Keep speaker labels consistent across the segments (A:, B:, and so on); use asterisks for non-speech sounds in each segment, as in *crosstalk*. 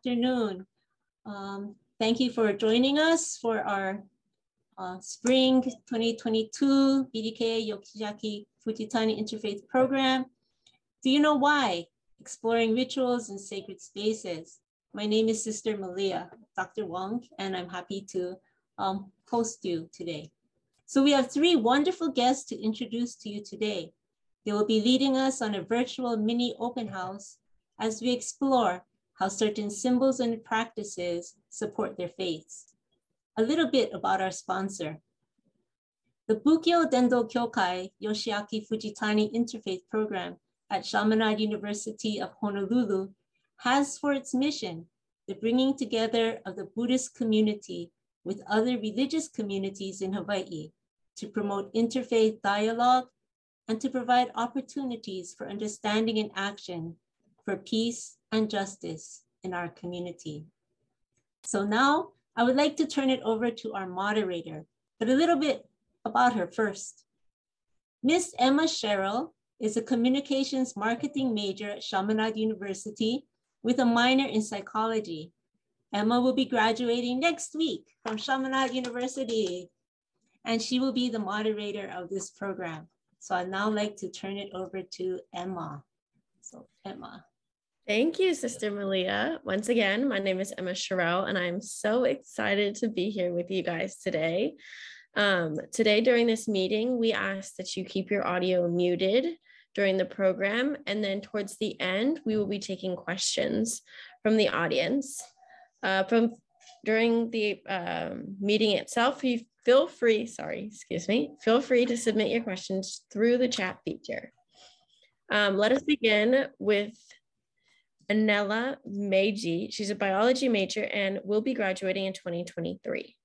A: afternoon. Um, thank you for joining us for our uh, Spring 2022 BDK Yoshiaki Fujitani Interfaith Program. Do you know why? Exploring rituals and sacred spaces. My name is Sister Malia, Dr. Wong, and I'm happy to um, host you today. So we have three wonderful guests to introduce to you today. They will be leading us on a virtual mini open house as we explore how certain symbols and practices support their faiths. A little bit about our sponsor. The Bukkyo Dendo Kyokai Yoshiaki Fujitani Interfaith Program at Chaminade University of Honolulu has for its mission the bringing together of the Buddhist community with other religious communities in Hawaii to promote interfaith dialogue and to provide opportunities for understanding and action for peace and justice in our community. So now I would like to turn it over to our moderator, but a little bit about her first. Miss Emma Sherrill is a communications marketing major at Chaminade University with a minor in psychology. Emma will be graduating next week from Chaminade University, and she will be the moderator of this program. So I'd now like to turn it over to Emma. So Emma.
B: Thank you, Sister Malia. Once again, my name is Emma Sherrill, and I'm so excited to be here with you guys today. Um, today, during this meeting, we ask that you keep your audio muted during the program, and then towards the end, we will be taking questions from the audience. Uh, from during the um, meeting itself, you feel free, sorry, excuse me, feel free to submit your questions through the chat feature. Um, let us begin with Anela Meiji. She's a biology major and will be graduating in 2023.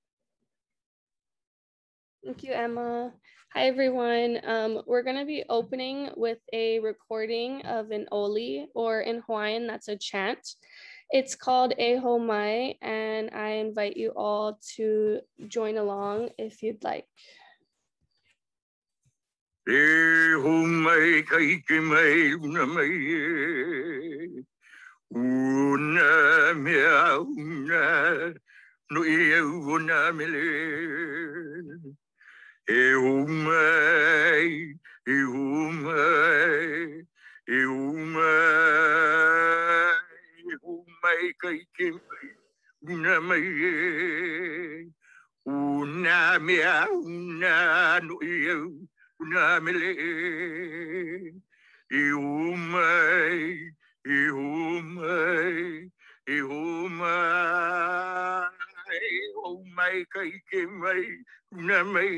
C: Thank you, Emma. Hi, everyone. Um, we're going to be opening with a recording of an oli, or in Hawaiian, that's a chant. It's called Eho Mai, and I invite you all to join along if you'd like. Eho mai Kaike mai una mai Una mea una no e una mele e umai e umai e umai e una mai una mea una no e una mele e umai Ihumai, ihumai, ihumai kai ke mai, una mai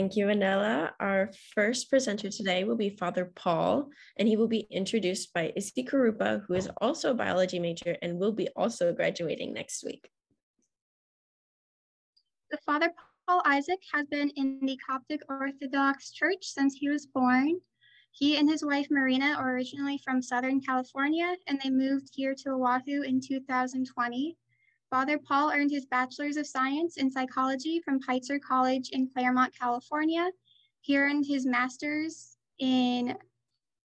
B: Thank you, Anela. Our first presenter today will be Father Paul, and he will be introduced by Isi Karupa, who is also a biology major and will be also graduating next week.
D: The Father Paul Isaac has been in the Coptic Orthodox Church since he was born. He and his wife Marina are originally from Southern California, and they moved here to Oahu in 2020. Father Paul earned his Bachelor's of Science in Psychology from Pitzer College in Claremont, California. He earned his Master's in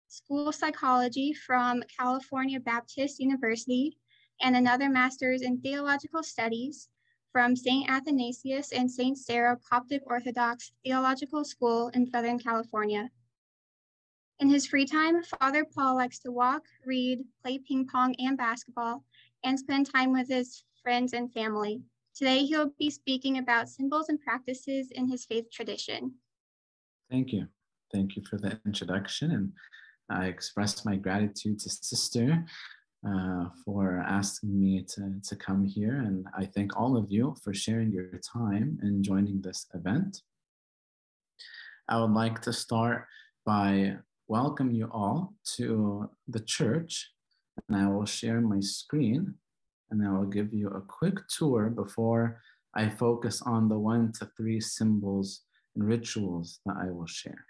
D: School Psychology from California Baptist University and another Master's in Theological Studies from St. Athanasius and St. Cyril Coptic Orthodox Theological School in Southern California. In his free time, Father Paul likes to walk, read, play ping pong and basketball, and spend time with his friends, and family. Today, he'll be speaking about symbols and practices in his faith tradition.
E: Thank you. Thank you for the introduction. And I express my gratitude to Sister uh, for asking me to, to come here. And I thank all of you for sharing your time and joining this event. I would like to start by welcome you all to the church. And I will share my screen and I will give you a quick tour before I focus on the one to three symbols and rituals that I will share.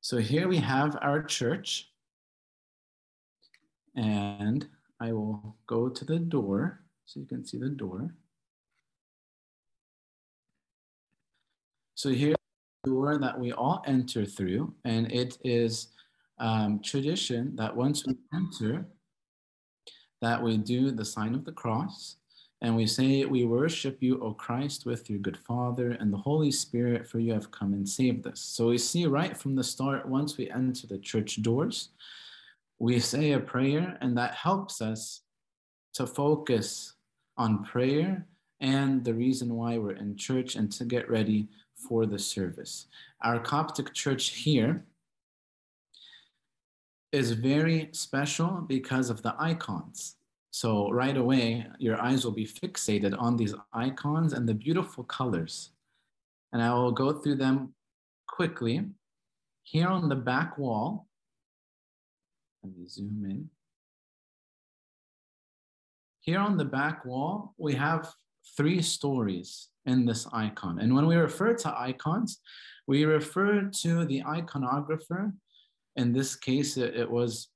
E: So here we have our church. And I will go to the door so you can see the door. So here's the door that we all enter through, and it is um, tradition that once we enter, that we do the sign of the cross, and we say, We worship you, O Christ, with your good Father and the Holy Spirit, for you have come and saved us. So we see right from the start, once we enter the church doors, we say a prayer, and that helps us to focus on prayer and the reason why we're in church and to get ready for the service. Our Coptic church here is very special because of the icons. So right away, your eyes will be fixated on these icons and the beautiful colors. And I will go through them quickly. Here on the back wall, let me zoom in. Here on the back wall, we have three stories in this icon. And when we refer to icons, we refer to the iconographer. In this case, it, it was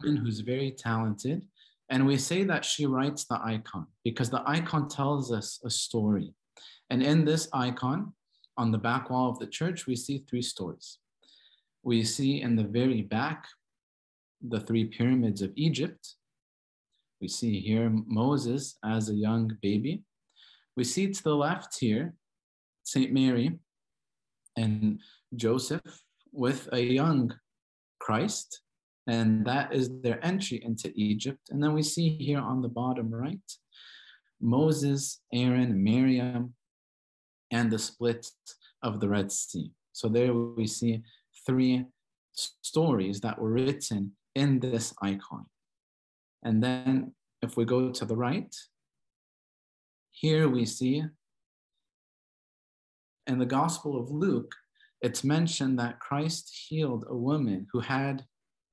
E: who's very talented and we say that she writes the icon because the icon tells us a story. And in this icon, on the back wall of the church, we see three stories. We see in the very back the three pyramids of Egypt. We see here Moses as a young baby. We see to the left here St. Mary and Joseph with a young Christ and that is their entry into Egypt. And then we see here on the bottom right, Moses, Aaron, Miriam, and the split of the Red Sea. So there we see three stories that were written in this icon. And then if we go to the right, here we see in the Gospel of Luke, it's mentioned that Christ healed a woman who had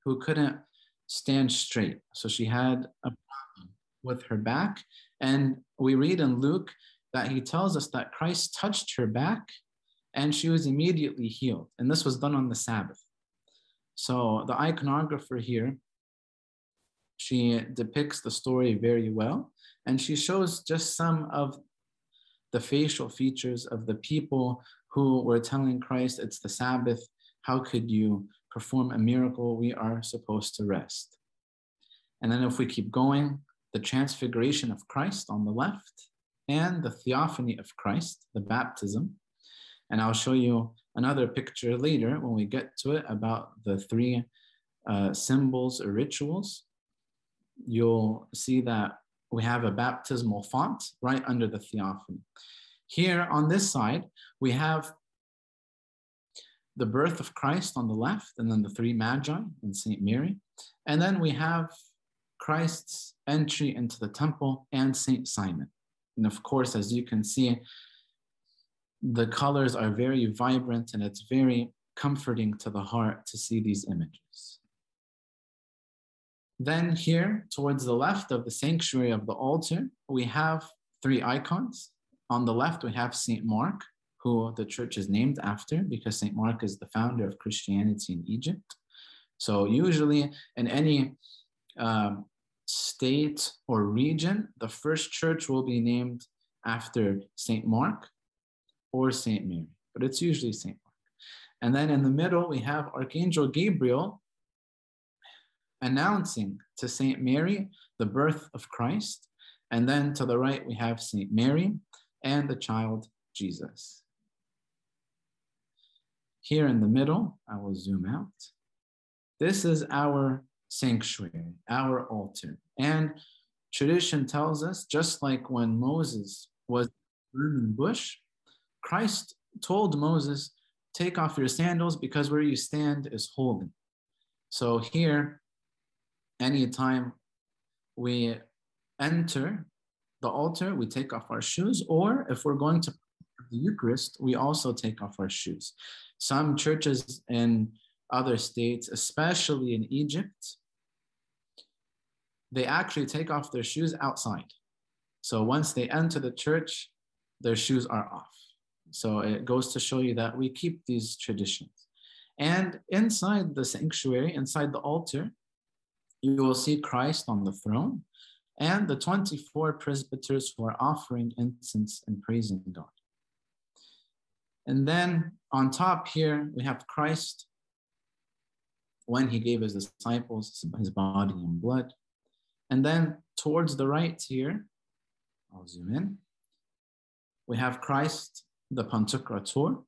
E: who couldn't stand straight. So she had a problem with her back. And we read in Luke that he tells us that Christ touched her back and she was immediately healed. And this was done on the Sabbath. So the iconographer here, she depicts the story very well. And she shows just some of the facial features of the people who were telling Christ it's the Sabbath. How could you perform a miracle, we are supposed to rest. And then if we keep going, the transfiguration of Christ on the left and the theophany of Christ, the baptism. And I'll show you another picture later when we get to it about the three uh, symbols or rituals. You'll see that we have a baptismal font right under the theophany. Here on this side, we have the birth of Christ on the left, and then the three magi and St. Mary. And then we have Christ's entry into the temple and St. Simon. And of course, as you can see, the colors are very vibrant and it's very comforting to the heart to see these images. Then here, towards the left of the sanctuary of the altar, we have three icons. On the left, we have St. Mark, who the church is named after because St. Mark is the founder of Christianity in Egypt. So, usually in any um, state or region, the first church will be named after St. Mark or St. Mary, but it's usually St. Mark. And then in the middle, we have Archangel Gabriel announcing to St. Mary the birth of Christ. And then to the right, we have St. Mary and the child Jesus. Here in the middle, I will zoom out. This is our sanctuary, our altar. And tradition tells us, just like when Moses was burning bush, Christ told Moses, take off your sandals because where you stand is holy. So here, anytime we enter the altar, we take off our shoes, or if we're going to the Eucharist, we also take off our shoes. Some churches in other states, especially in Egypt, they actually take off their shoes outside. So once they enter the church, their shoes are off. So it goes to show you that we keep these traditions. And inside the sanctuary, inside the altar, you will see Christ on the throne and the 24 presbyters who are offering incense and praising God. And then on top here, we have Christ when he gave his disciples his body and blood. And then towards the right here, I'll zoom in, we have Christ, the Pantocrator.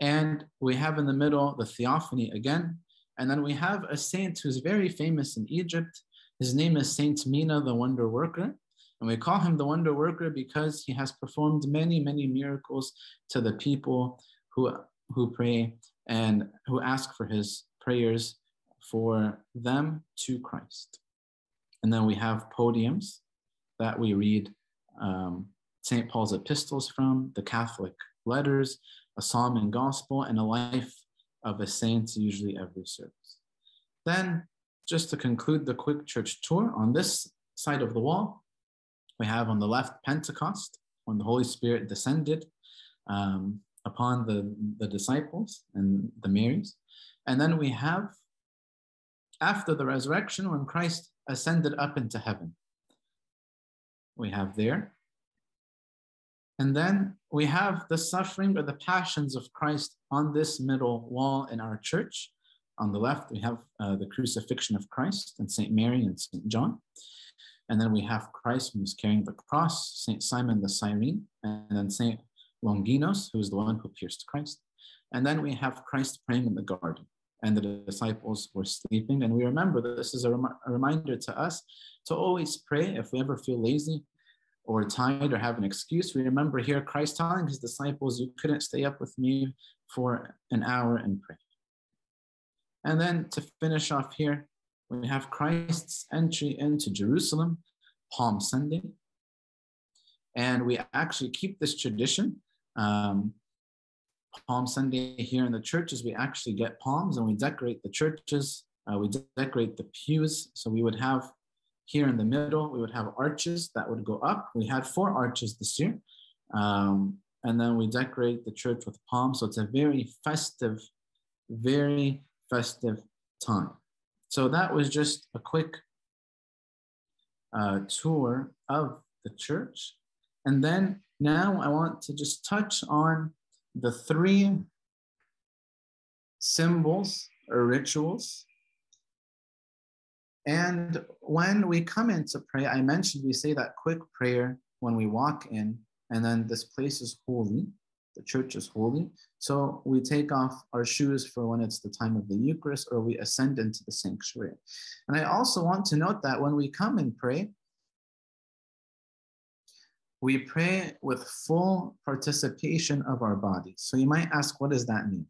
E: And we have in the middle the Theophany again. And then we have a saint who's very famous in Egypt. His name is Saint Mina, the Wonder Worker. And we call him the Wonder Worker because he has performed many, many miracles to the people who, who pray and who ask for his prayers for them to Christ. And then we have podiums that we read um, St. Paul's epistles from, the Catholic letters, a psalm and gospel, and a life of a saint, usually every service. Then, just to conclude the quick church tour, on this side of the wall, we have on the left Pentecost, when the Holy Spirit descended um, upon the, the disciples and the Marys. And then we have after the resurrection, when Christ ascended up into heaven. We have there and then we have the suffering or the passions of Christ on this middle wall in our church. On the left, we have uh, the crucifixion of Christ and St. Mary and St. John. And then we have Christ who's carrying the cross, St. Simon the Cyrene, and then St. Longinos, who is the one who pierced Christ. And then we have Christ praying in the garden, and the disciples were sleeping. And we remember that this is a, rem- a reminder to us to always pray if we ever feel lazy, or tired or have an excuse. We remember here Christ telling his disciples, You couldn't stay up with me for an hour and pray. And then to finish off here, we have Christ's entry into Jerusalem, Palm Sunday. And we actually keep this tradition. Um, Palm Sunday here in the churches, we actually get palms and we decorate the churches. Uh, we decorate the pews. So we would have here in the middle, we would have arches that would go up. We had four arches this year. Um, and then we decorate the church with palms. So it's a very festive, very festive time. So that was just a quick uh, tour of the church. And then now I want to just touch on the three symbols or rituals and when we come in to pray, I mentioned we say that quick prayer when we walk in, and then this place is holy. The church is holy. So we take off our shoes for when it's the time of the Eucharist or we ascend into the sanctuary. And I also want to note that when we come and pray, we pray with full participation of our bodies. So you might ask, what does that mean?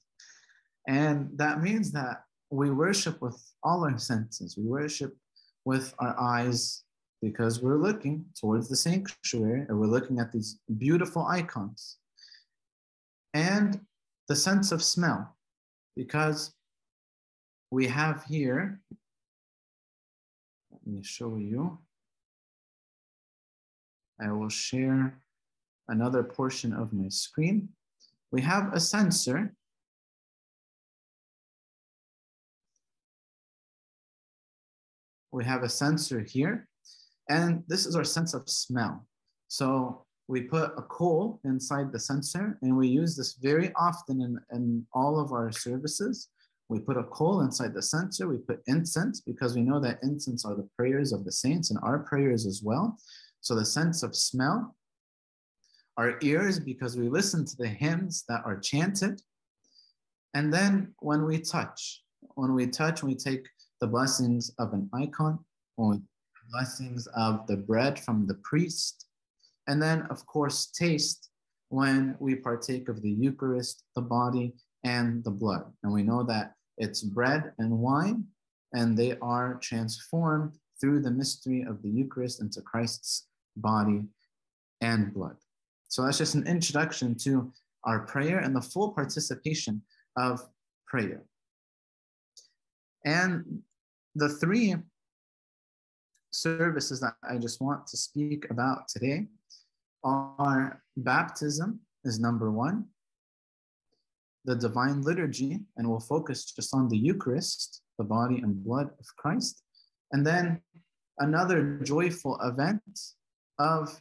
E: And that means that we worship with all our senses. We worship with our eyes because we're looking towards the sanctuary and we're looking at these beautiful icons. And the sense of smell, because we have here, let me show you. I will share another portion of my screen. We have a censer we have a censer here, and this is our sense of smell. So we put a coal inside the censer, and we use this very often in, in all of our services. We put a coal inside the censer, we put incense because we know that incense are the prayers of the saints and our prayers as well. So the sense of smell, our ears because we listen to the hymns that are chanted. And then when we touch, when we touch, we take the blessings of an icon or blessings of the bread from the priest. And then, of course, taste when we partake of the Eucharist, the body, and the blood. And we know that it's bread and wine, and they are transformed through the mystery of the Eucharist into Christ's body and blood. So that's just an introduction to our prayer and the full participation of prayer. And the three services that I just want to speak about today are baptism is number one, the divine liturgy, and we'll focus just on the Eucharist, the body and blood of Christ. And then another joyful event of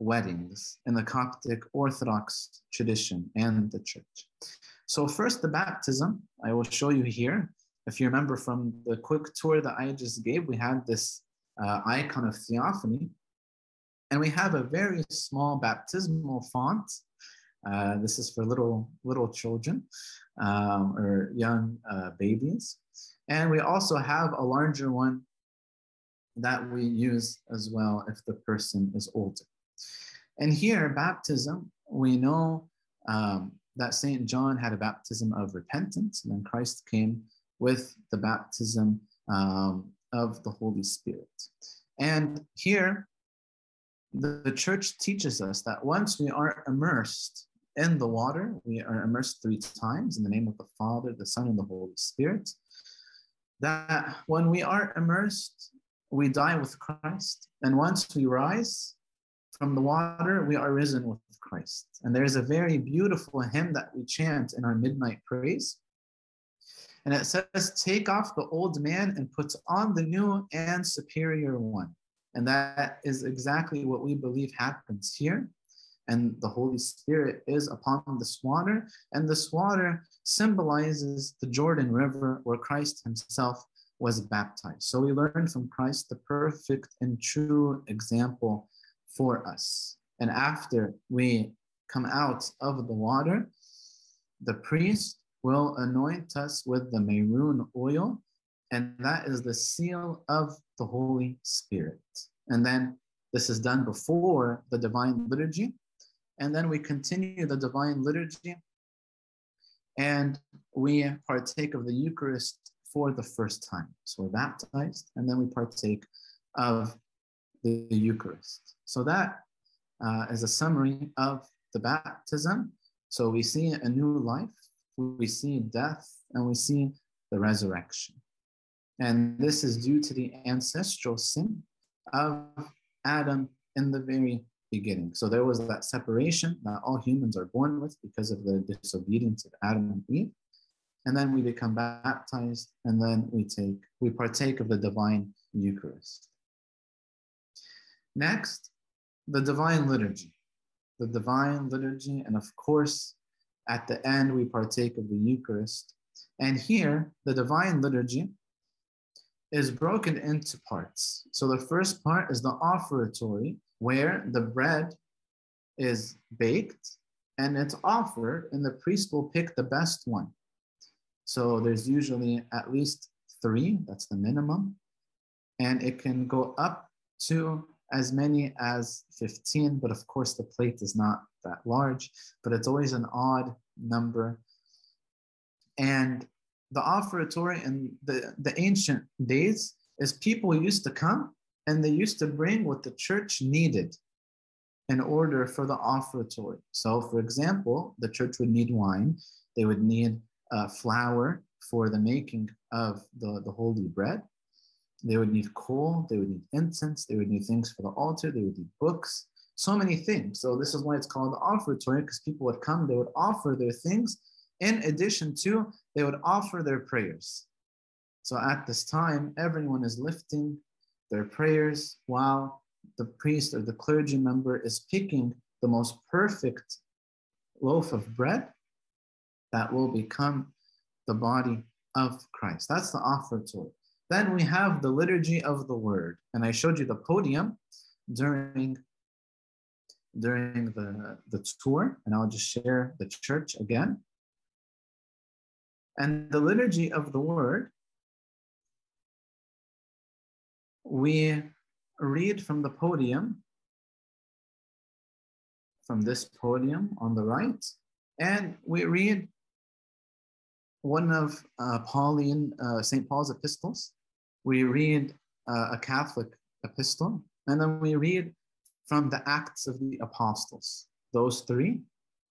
E: weddings in the Coptic Orthodox tradition and the church. So, first, the baptism, I will show you here. If you remember from the quick tour that I just gave, we had this uh, icon of theophany. And we have a very small baptismal font. Uh, this is for little little children um, or young uh, babies. And we also have a larger one that we use as well if the person is older. And here, baptism, we know um, that St. John had a baptism of repentance, and then Christ came with the baptism um, of the Holy Spirit. And here, the, the church teaches us that once we are immersed in the water, we are immersed three times in the name of the Father, the Son, and the Holy Spirit. That when we are immersed, we die with Christ. And once we rise from the water, we are risen with Christ. And there's a very beautiful hymn that we chant in our midnight praise. And it says, Take off the old man and put on the new and superior one. And that is exactly what we believe happens here. And the Holy Spirit is upon this water. And this water symbolizes the Jordan River where Christ himself was baptized. So we learn from Christ the perfect and true example for us. And after we come out of the water, the priest will anoint us with the myron oil, and that is the seal of the Holy Spirit. And then this is done before the divine liturgy. And then we continue the divine liturgy and we partake of the Eucharist for the first time. So we're baptized and then we partake of the, the Eucharist. So that uh, is a summary of the baptism. So we see a new life, we see death, and we see the resurrection. And this is due to the ancestral sin of Adam in the very beginning. So there was that separation that all humans are born with because of the disobedience of Adam and Eve and then we become baptized, and then we take, we partake of the divine Eucharist. Next, the divine liturgy. The divine liturgy, and of course, at the end, we partake of the Eucharist. And here, the divine liturgy is broken into parts. So the first part is the offertory, where the bread is baked and it's offered, and the priest will pick the best one. So there's usually at least three, that's the minimum. And it can go up to as many as 15, but of course the plate is not that large, but it's always an odd number. And the offertory in the, the ancient days is people used to come and they used to bring what the church needed in order for the offertory. So, for example, the church would need wine, they would need uh, flour for the making of the, the holy bread. They would need coal, they would need incense, they would need things for the altar, they would need books, so many things. So this is why it's called the offertory, because people would come, they would offer their things. In addition to, they would offer their prayers. So at this time, everyone is lifting their prayers while the priest or the clergy member is picking the most perfect loaf of bread that will become the body of Christ. That's the offertory. Then we have the liturgy of the word. And I showed you the podium during, during the, the tour, and I'll just share the church again. And the liturgy of the word, we read from the podium, from this podium on the right, and we read one of uh, Pauline, uh, St. Paul's epistles. We read uh, a Catholic epistle, and then we read from the Acts of the Apostles, those three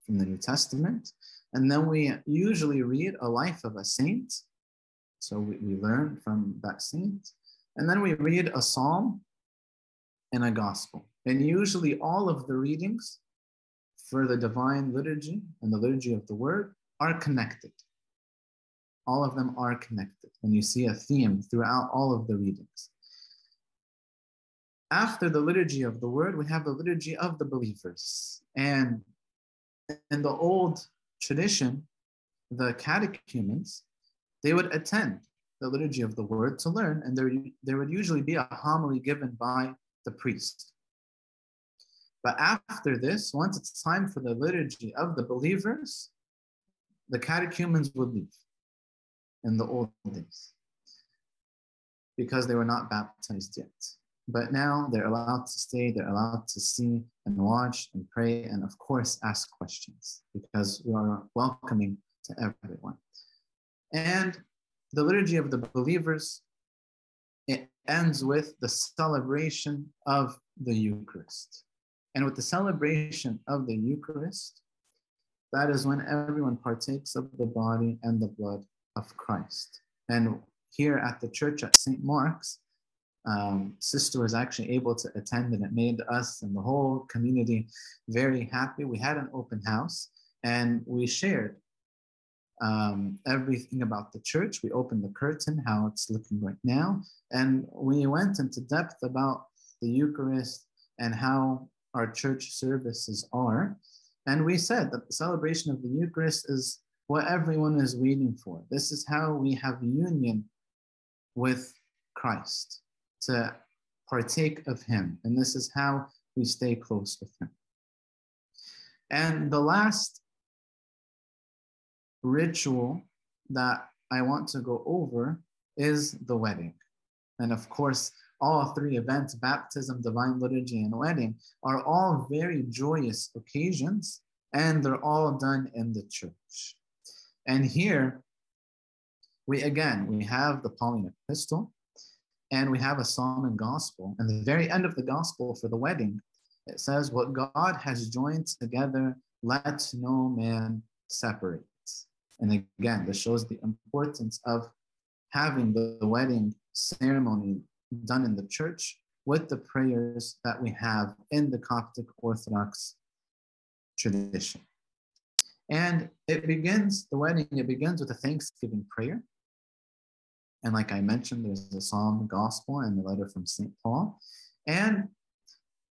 E: from the New Testament. And then we usually read a life of a saint. So we, we learn from that saint. And then we read a psalm and a gospel. And usually all of the readings for the divine liturgy and the liturgy of the word are connected. All of them are connected. And you see a theme throughout all of the readings. After the liturgy of the word, we have the liturgy of the believers. And in the old tradition, the catechumens, they would attend the liturgy of the word to learn, and there, there would usually be a homily given by the priest. But after this, once it's time for the liturgy of the believers, the catechumens would leave in the old days because they were not baptized yet. But now they're allowed to stay, they're allowed to see and watch and pray, and of course, ask questions because we are welcoming to everyone. And the liturgy of the believers it ends with the celebration of the Eucharist. And with the celebration of the Eucharist, that is when everyone partakes of the body and the blood of Christ. And here at the church at St. Mark's, um, sister was actually able to attend and it made us and the whole community very happy. We had an open house and we shared um, everything about the church. We opened the curtain, how it's looking right now, and we went into depth about the Eucharist and how our church services are. And we said that the celebration of the Eucharist is what everyone is waiting for. This is how we have union with Christ to partake of Him. And this is how we stay close with Him. And the last ritual that I want to go over is the wedding. And of course, all three events baptism, divine liturgy, and wedding are all very joyous occasions, and they're all done in the church. And here, we again, we have the Pauline epistle, and we have a psalm and gospel. And the very end of the gospel for the wedding, it says, What God has joined together, let no man separate. And again, this shows the importance of having the, the wedding ceremony done in the church with the prayers that we have in the Coptic Orthodox tradition. And it begins, the wedding, it begins with a thanksgiving prayer. And like I mentioned, there's the psalm, gospel, and the letter from St. Paul. And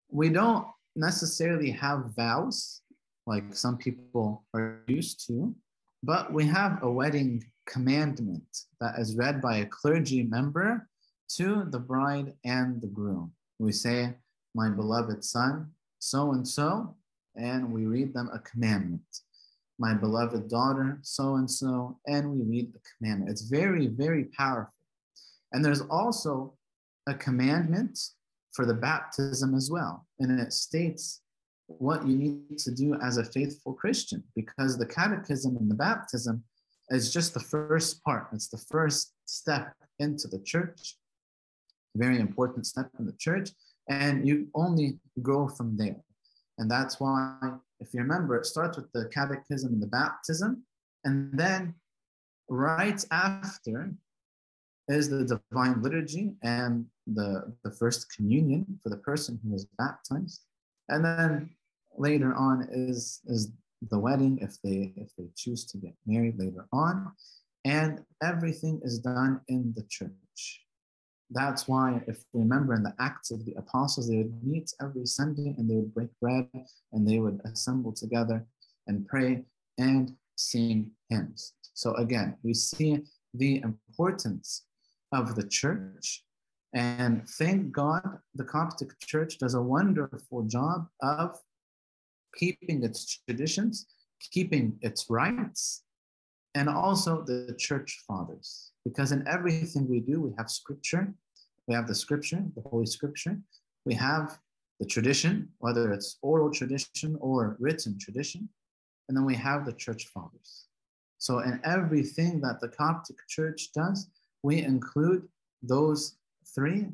E: we don't necessarily have vows like some people are used to, but we have a wedding commandment that is read by a clergy member to the bride and the groom. We say, My beloved son, so and so, and we read them a commandment. My beloved daughter, so and so, and we read the commandment. It's very, very powerful. And there's also a commandment for the baptism as well. And it states what you need to do as a faithful Christian because the catechism and the baptism is just the first part. It's the first step into the church, very important step in the church, and you only grow from there. And that's why, if you remember, it starts with the catechism and the baptism, and then right after is the divine liturgy and the, the first communion for the person who is baptized. And then later on is, is the wedding if they if they choose to get married later on. And everything is done in the church. That's why, if we remember in the Acts of the Apostles, they would meet every Sunday and they would break bread and they would assemble together and pray and sing hymns. So, again, we see the importance of the church and thank God, the Coptic Church does a wonderful job of keeping its traditions, keeping its rites, and also the church fathers. Because in everything we do, we have scripture, we have the scripture, the Holy Scripture, we have the tradition, whether it's oral tradition or written tradition, and then we have the church fathers. So in everything that the Coptic Church does, we include those three,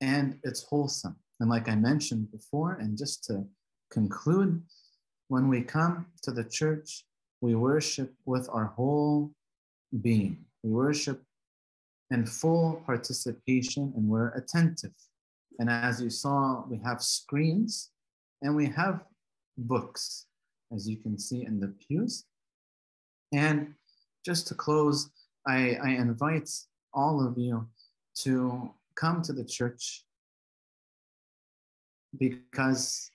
E: and it's wholesome. And like I mentioned before, and just to conclude, when we come to the church, we worship with our whole being. We worship in full participation and we're attentive. And as you saw, we have screens and we have books, as you can see in the pews. And just to close, I, I invite all of you to come to the church because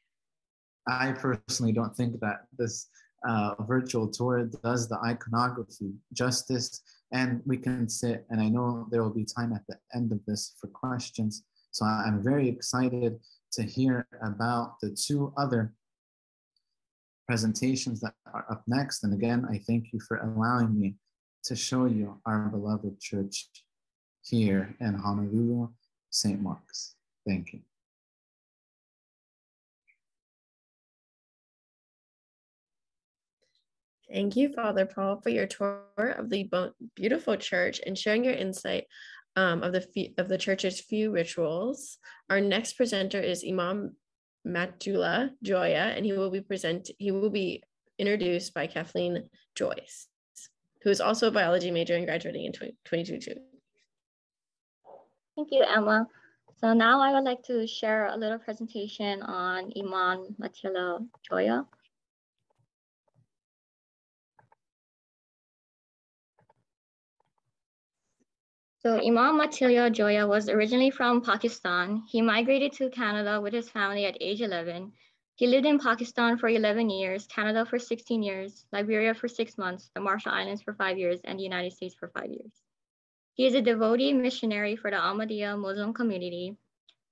E: I personally don't think that this uh, virtual tour does the iconography justice. And we can sit, and I know there will be time at the end of this for questions. So I'm very excited to hear about the two other presentations that are up next. And again, I thank you for allowing me to show you our beloved church here in Honolulu, St. Mark's. Thank you.
B: Thank you, Father Paul, for your tour of the beautiful church and sharing your insight um, of the of the church's few rituals. Our next presenter is Imam Matiullah Joyia, and he will be present. He will be introduced by Kathleen Joyce, who is also a biology major and graduating in 2022.
F: Thank you, Emma. So now I would like to share a little presentation on Imam Matiullah Joyia. So Imam Matiullah Joyia was originally from Pakistan. He migrated to Canada with his family at age 11. He lived in Pakistan for 11 years, Canada for 16 years, Liberia for six months, the Marshall Islands for five years, and the United States for five years. He is a devotee missionary for the Ahmadiyya Muslim community.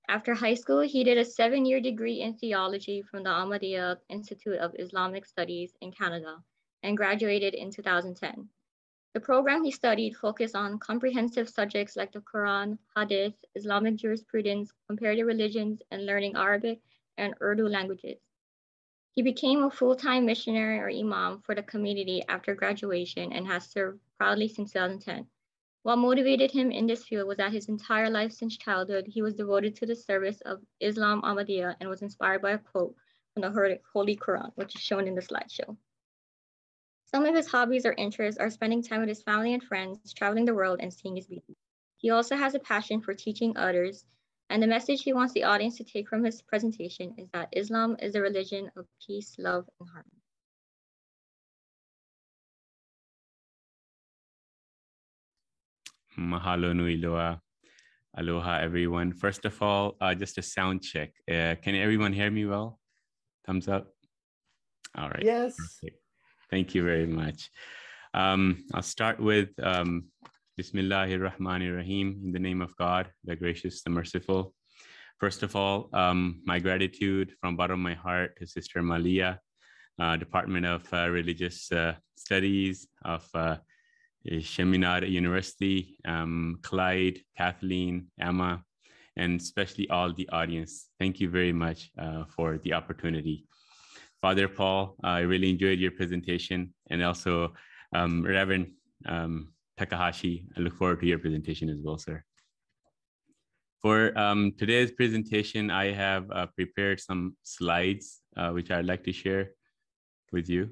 F: After high school, he did a seven-year degree in theology from the Ahmadiyya Institute of Islamic Studies in Canada and graduated in 2010. The program he studied focused on comprehensive subjects like the Quran, Hadith, Islamic jurisprudence, comparative religions, and learning Arabic and Urdu languages. He became a full-time missionary or imam for the community after graduation and has served proudly since 2010. What motivated him in this field was that his entire life since childhood, he was devoted to the service of Islam Ahmadiyya and was inspired by a quote from the Holy Quran, which is shown in the slideshow. Some of his hobbies or interests are spending time with his family and friends, traveling the world, and seeing his beauty. He also has a passion for teaching others, and the message he wants the audience to take from his presentation is that Islam is a religion of peace, love, and harmony.
G: Mahalo nui loa. Aloha, everyone. First of all, uh, just a sound check. Uh, can everyone hear me well? Thumbs up. All right.
H: Yes.
G: Perfect. Thank you very much. Um, I'll start with um, Bismillahir Rahmanir Rahim, in the name of God, the gracious, the merciful. First of all, um, my gratitude from bottom of my heart to Sister Malia, uh, Department of uh, Religious uh, Studies of uh, University, um, Clyde, Kathleen, Emma, and especially all the audience. Thank you very much uh, for the opportunity. Father Paul, I really enjoyed your presentation and also um, Reverend um, Takahashi. I look forward to your presentation as well, sir. For um, today's presentation, I have uh, prepared some slides, uh, which I'd like to share with you.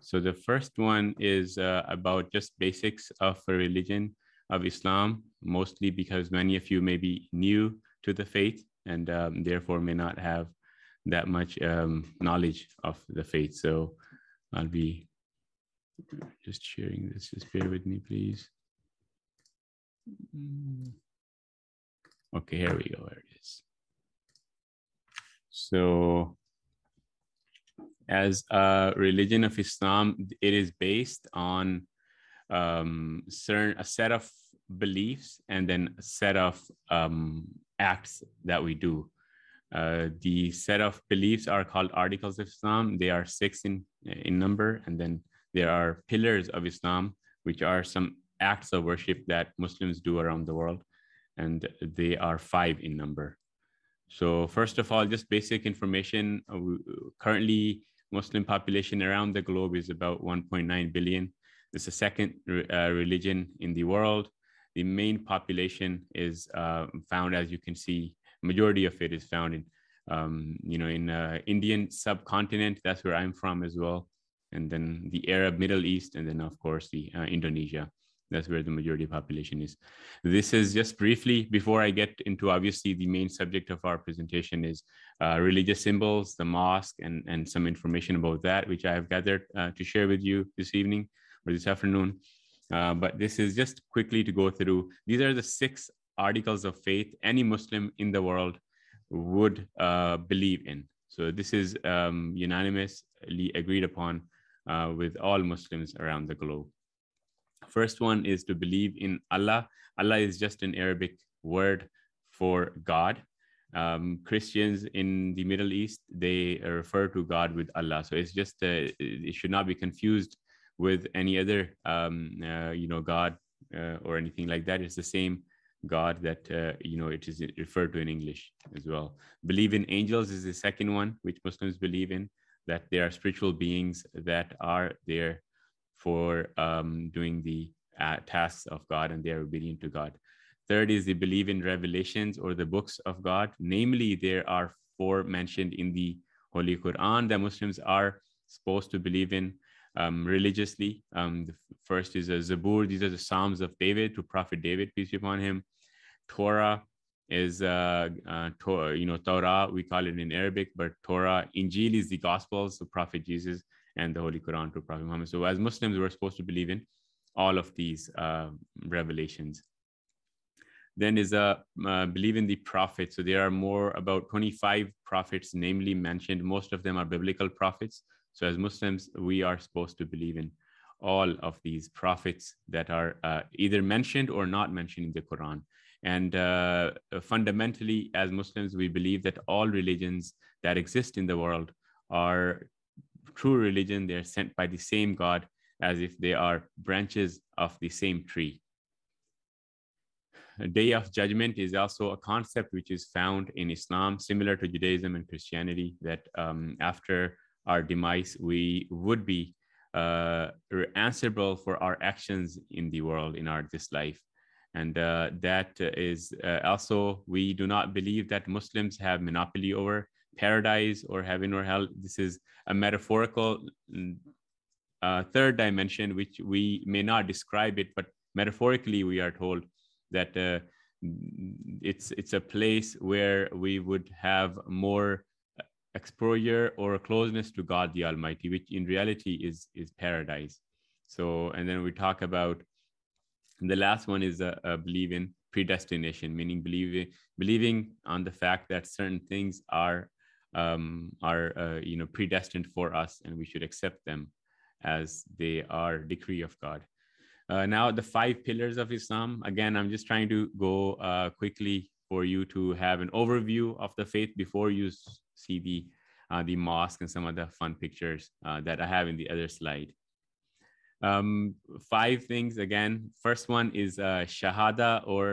G: So the first one is uh, about just basics of religion of Islam, mostly because many of you may be new to the faith and um, therefore may not have that much um, knowledge of the faith. So I'll be just sharing this. Just bear with me, please. Okay, here we go. There it is. So as a religion of Islam, it is based on um, certain a set of beliefs and then a set of um, acts that we do. Uh, the set of beliefs are called articles of Islam. They are six in, in number. And then there are pillars of Islam, which are some acts of worship that Muslims do around the world. And they are five in number. So first of all, just basic information. Uh, currently, Muslim population around the globe is about 1.9 billion. It's the second uh, religion in the world. The main population is uh, found, as you can see, majority of it is found in um, you know in uh, indian subcontinent that's where i'm from as well and then the arab middle east and then of course the uh, indonesia That's where the majority of population is. This is just briefly before I get into obviously the main subject of our presentation is uh, religious symbols, the mosque, and, and some information about that, which I have gathered uh, to share with you this evening or this afternoon. Uh, but this is just quickly to go through. These are the six articles of faith any Muslim in the world would uh, believe in. So this is um, unanimously agreed upon uh, with all Muslims around the globe. First one is to believe in Allah. Allah is just an Arabic word for God. Um, Christians in the Middle East, they refer to God with Allah. So it's just, uh, it should not be confused with any other, um, uh, you know, God uh, or anything like that. It's the same God that, uh, you know, it is referred to in English as well. Believe in angels is the second one, which Muslims believe in, that there are spiritual beings that are there for um, doing the uh, tasks of God and they are obedient to God. Third is they believe in revelations or the books of God. Namely, there are four mentioned in the Holy Quran that Muslims are supposed to believe in um, religiously. Um, the first is a Zabur. These are the Psalms of David to Prophet David, peace be upon him. Torah is, uh, uh, to, you know, Tawrat, we call it in Arabic, but Torah, Injil is the Gospels of Prophet Jesus and the Holy Quran to Prophet Muhammad. So as Muslims, we're supposed to believe in all of these uh, revelations. Then is a uh, believe in the prophets. So there are more about 25 prophets, namely mentioned. Most of them are biblical prophets. So as Muslims, we are supposed to believe in all of these prophets that are uh, either mentioned or not mentioned in the Quran. And uh, fundamentally, as Muslims, we believe that all religions that exist in the world are true religion. They're sent by the same God as if they are branches of the same tree. A day of judgment is also a concept which is found in Islam, similar to Judaism and Christianity, that um, after our demise, we would be uh, answerable for our actions in the world, in our this life. And uh, that is uh, also, we do not believe that Muslims have monopoly over paradise or heaven or hell. This is a metaphorical mm, uh, third dimension, which we may not describe it, but metaphorically, we are told that uh, it's it's a place where we would have more exposure or closeness to God the Almighty, which in reality is is paradise. So, and then we talk about the last one is a, a believe in predestination, meaning believing believing on the fact that certain things are um, are uh, you know predestined for us, and we should accept them as they are decree of God. Uh, now the five pillars of Islam. Again, I'm just trying to go uh, quickly for you to have an overview of the faith before you see the uh, the mosque and some of the fun pictures uh, that I have in the other slide. Um, five things again. First one is uh, shahada or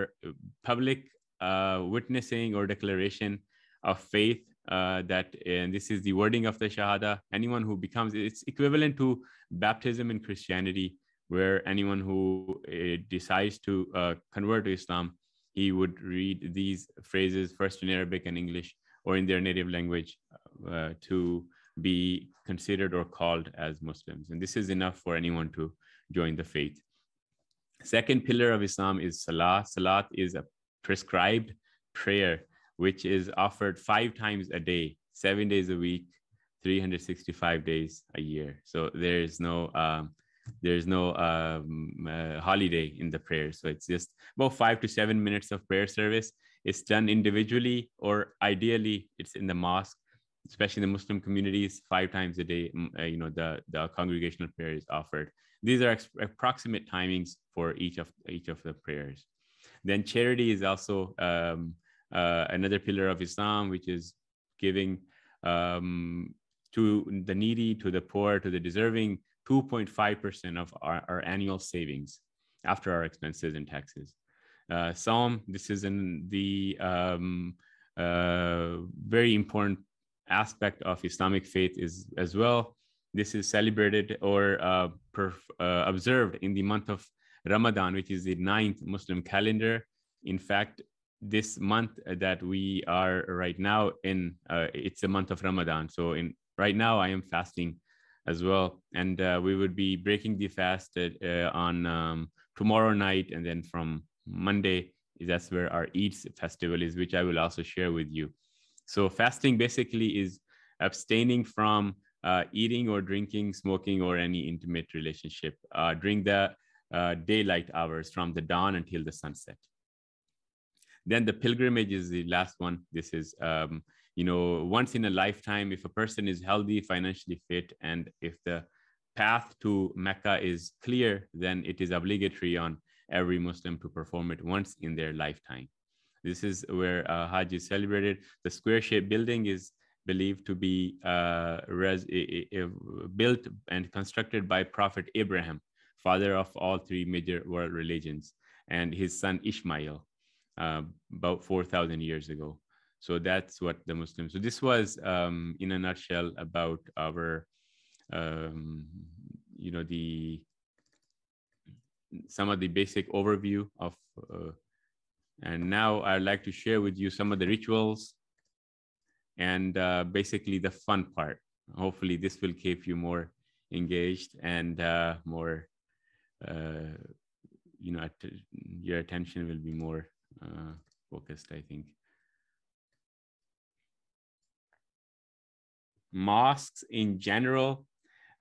G: public uh, witnessing or declaration of faith uh, that and this is the wording of the shahada anyone who becomes it's equivalent to baptism in christianity where anyone who uh, decides to uh, convert to islam he would read these phrases first in arabic and english or in their native language uh, to be considered or called as muslims. And this is enough for anyone to join the faith. Second pillar of islam is salah salat is a prescribed prayer which is offered five times a day, seven days a week, 365 days a year. So there's no um, there's no um, uh, holiday in the prayer. So it's just about five to seven minutes of prayer service. It's done individually or ideally it's in the mosque, especially in the Muslim communities, five times a day. Uh, you know the the congregational prayer is offered. These are ex- approximate timings for each of each of the prayers. Then charity is also um, uh, another pillar of Islam, which is giving um, to the needy, to the poor, to the deserving, 2.5% of our, our, annual savings after our expenses and taxes. Uh, Sawm, this is in the um, uh, very important aspect of Islamic faith is as well. This is celebrated or uh, perf, uh, observed in the month of Ramadan, which is the ninth Muslim calendar. In fact, this month that we are right now in uh, it's the month of ramadan so in right now i am fasting as well and uh, we would be breaking the fast uh, on um, tomorrow night, and then from Monday, that's where our Eid festival is, which I will also share with you. So fasting basically is abstaining from uh, eating or drinking, smoking, or any intimate relationship uh, during the uh, daylight hours from the dawn until the sunset. Then the pilgrimage is the last one. This is, um, you know, once in a lifetime, if a person is healthy, financially fit, and if the path to Mecca is clear, then it is obligatory on every Muslim to perform it once in their lifetime. This is where uh, Hajj is celebrated. The square shaped building is believed to be uh, res- built and constructed by Prophet Abraham, father of all three major world religions, and his son Ishmael, uh, about 4,000 years ago. So that's what the Muslims. So this was, um, in a nutshell, about our, um, you know, the some of the basic overview of, uh, and now I'd like to share with you some of the rituals and uh, basically the fun part. Hopefully this will keep you more engaged and uh, more, uh, you know, your attention will be more uh, focused, I think. Mosques in general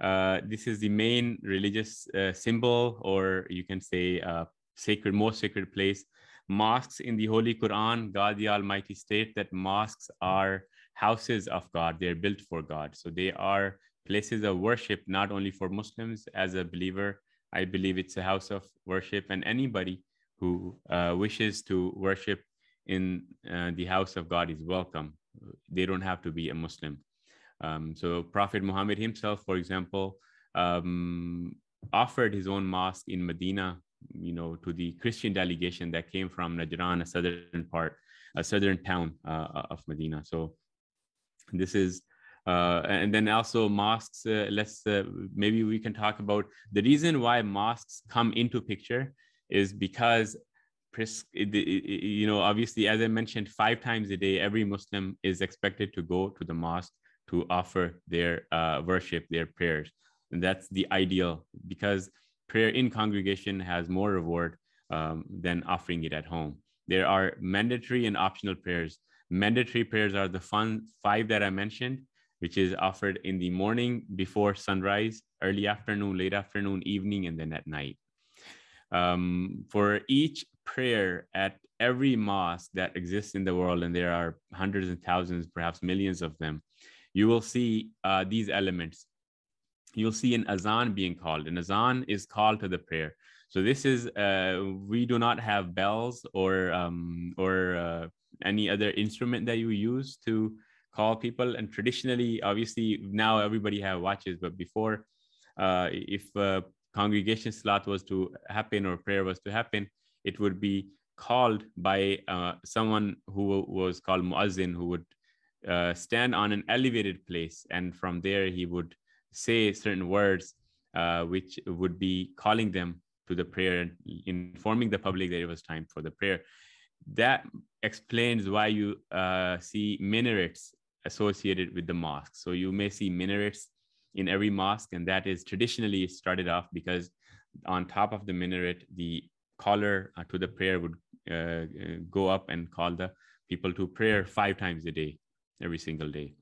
G: uh, this is the main religious uh, symbol, or you can say uh, sacred, most sacred place. Mosques in the Holy Quran, God the Almighty state that mosques are houses of God. They're built for God. So they are places of worship, not only for Muslims. As a believer, I believe it's a house of worship, and anybody who uh, wishes to worship in uh, the house of God is welcome. They don't have to be a Muslim. Um, so Prophet Muhammad himself, for example, um, offered his own mosque in Medina, you know, to the Christian delegation that came from Najran, a southern part, a southern town uh, of Medina. So this is, uh, and then also mosques. Uh, let's uh, maybe we can talk about the reason why mosques come into picture is because you know obviously as i mentioned five times a day every muslim is expected to go to the mosque to offer their uh, worship, their prayers. And that's the ideal because prayer in congregation has more reward um, than offering it at home. There are mandatory and optional prayers. Mandatory prayers are the fun five that I mentioned, which is offered in the morning before sunrise, early afternoon, late afternoon, evening, and then at night. Um, for each prayer at every mosque that exists in the world, and there are hundreds and thousands, perhaps millions of them, you will see uh, these elements. You'll see an azan being called. An azan is called to the prayer. So this is uh, we do not have bells or um, or uh, any other instrument that you use to call people. And traditionally, obviously, now everybody have watches, but before, uh, if congregation salat was to happen or prayer was to happen, it would be called by uh, someone who was called muazzin, who would uh, stand on an elevated place, and from there he would say certain words, uh, which would be calling them to the prayer, and informing the public that it was time for the prayer. That explains why you uh, see minarets associated with the mosque. So you may see minarets in every mosque, and that is traditionally started off because on top of the minaret, the caller uh, to the prayer would uh, go up and call the people to prayer five times a day every single day.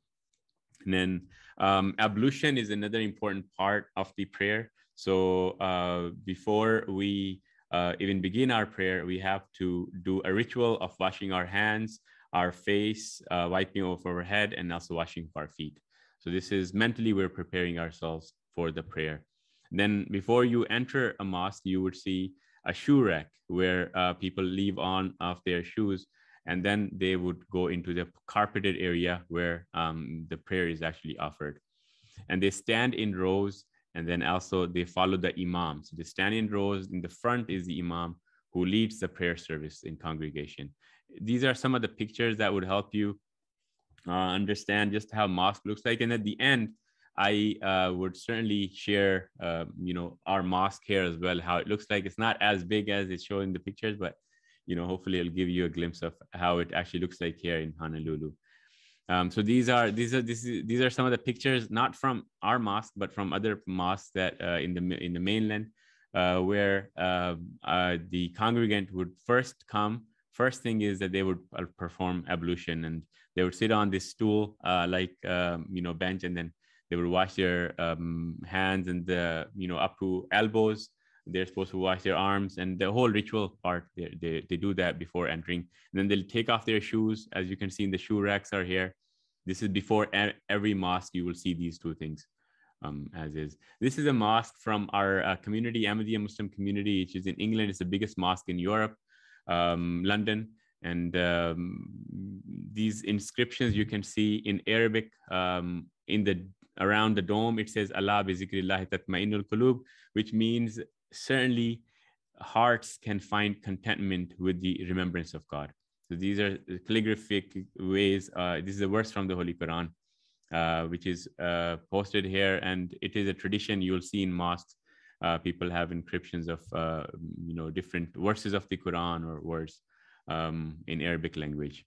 G: And then um, ablution is another important part of the prayer. So uh, before we uh, even begin our prayer, we have to do a ritual of washing our hands, our face, uh, wiping off our head, and also washing our feet. So this is mentally we're preparing ourselves for the prayer. then before you enter a mosque, you would see a shoe rack where uh, people leave on off their shoes and then they would go into the carpeted area where um, the prayer is actually offered. And they stand in rows, and then also they follow the imam. So they stand in rows. In the front is the imam who leads the prayer service in congregation. These are some of the pictures that would help you uh, understand just how mosque looks like. And at the end, I uh, would certainly share, uh, you know, our mosque here as well, how it looks like. It's not as big as it's showing the pictures, but you know, hopefully it'll give you a glimpse of how it actually looks like here in Honolulu. Um, so these are these are this is, these are some of the pictures not from our mosque but from other mosques that uh, in the in the mainland. uh, where um, uh, the congregant would first come. First thing is that they would uh, perform ablution and they would sit on this stool, uh, like, um, you know, bench, and then they would wash their um, hands and the, you know, up to elbows. They're supposed to wash their arms and the whole ritual part, they, they, they do that before entering. And then they'll take off their shoes. As you can see in the shoe racks are here. This is before every mosque, you will see these two things um, as is. This is a mosque from our uh, community, Ahmadiyya Muslim community, which is in England. It's the biggest mosque in Europe, um, London. And um, these inscriptions you can see in Arabic um, in the around the dome. It says Allah bi zikrillah tatma'innul qulub, which means certainly hearts can find contentment with the remembrance of God. So these are calligraphic ways. Uh, this is a verse from the Holy Quran uh, which is uh, posted here. And it is a tradition you'll see in mosques. Uh, people have inscriptions of, uh, you know, different verses of the Quran or words um, in Arabic language.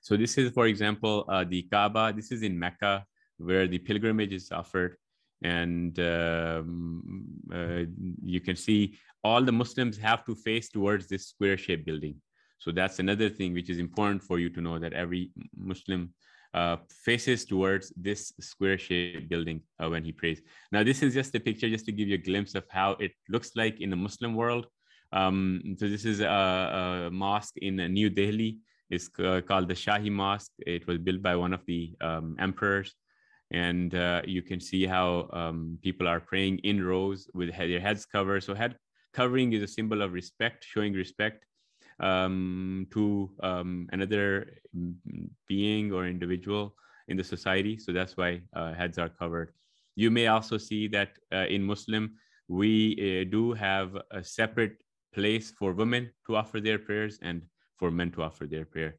G: So this is, for example, uh, the Kaaba. This is in Mecca, where the pilgrimage is offered. And um, uh, you can see all the Muslims have to face towards this square-shaped building. So that's another thing which is important for you to know that every Muslim uh, faces towards this square shaped building uh, when he prays. Now, this is just a picture just to give you a glimpse of how it looks like in the Muslim world. Um, so this is a, a, mosque in New Delhi. It's uh, called the Shahi Mosque. It was built by one of the um, emperors. And uh, you can see how um, people are praying in rows with their heads covered. So head covering is a symbol of respect, showing respect um, to um, another being or individual in the society. So that's why uh, heads are covered. You may also see that uh, in Muslim, we uh, do have a separate place for women to offer their prayers and for men to offer their prayer.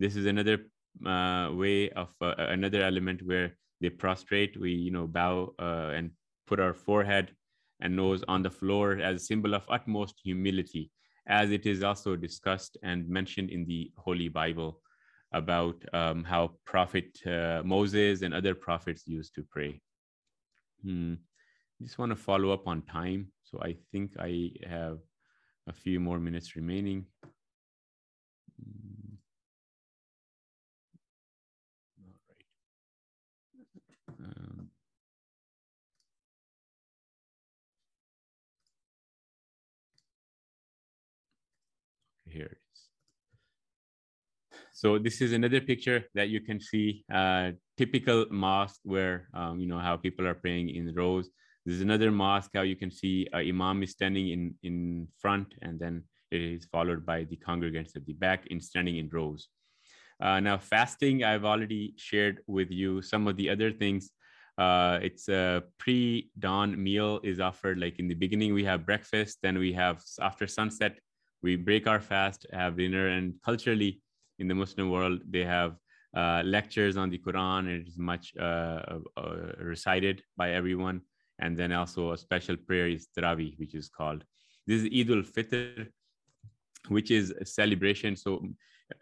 G: This is another uh, way of uh, another element where they prostrate. We, you know, bow uh, and put our forehead and nose on the floor as a symbol of utmost humility as it is also discussed and mentioned in the Holy Bible about um, how Prophet uh, Moses and other prophets used to pray. Hmm. Just want to follow up on time. So I think I have a few more minutes remaining. Hmm. All right. Um, here it is. So this is another picture that you can see, uh, typical mosque where, um, you know, how people are praying in rows. This is another mosque, how you can see imam is standing in, in front and then it is followed by the congregants at the back in standing in rows. Uh, now fasting, I've already shared with you some of the other things. Uh, it's a pre-dawn meal is offered like in the beginning, we have breakfast, then we have after sunset, we break our fast, have dinner, and culturally in the Muslim world, they have uh, lectures on the Quran. It is much uh, uh, recited by everyone. And then also a special prayer is Taraweeh, which is called. This is Eid al-Fitr, which is a celebration. So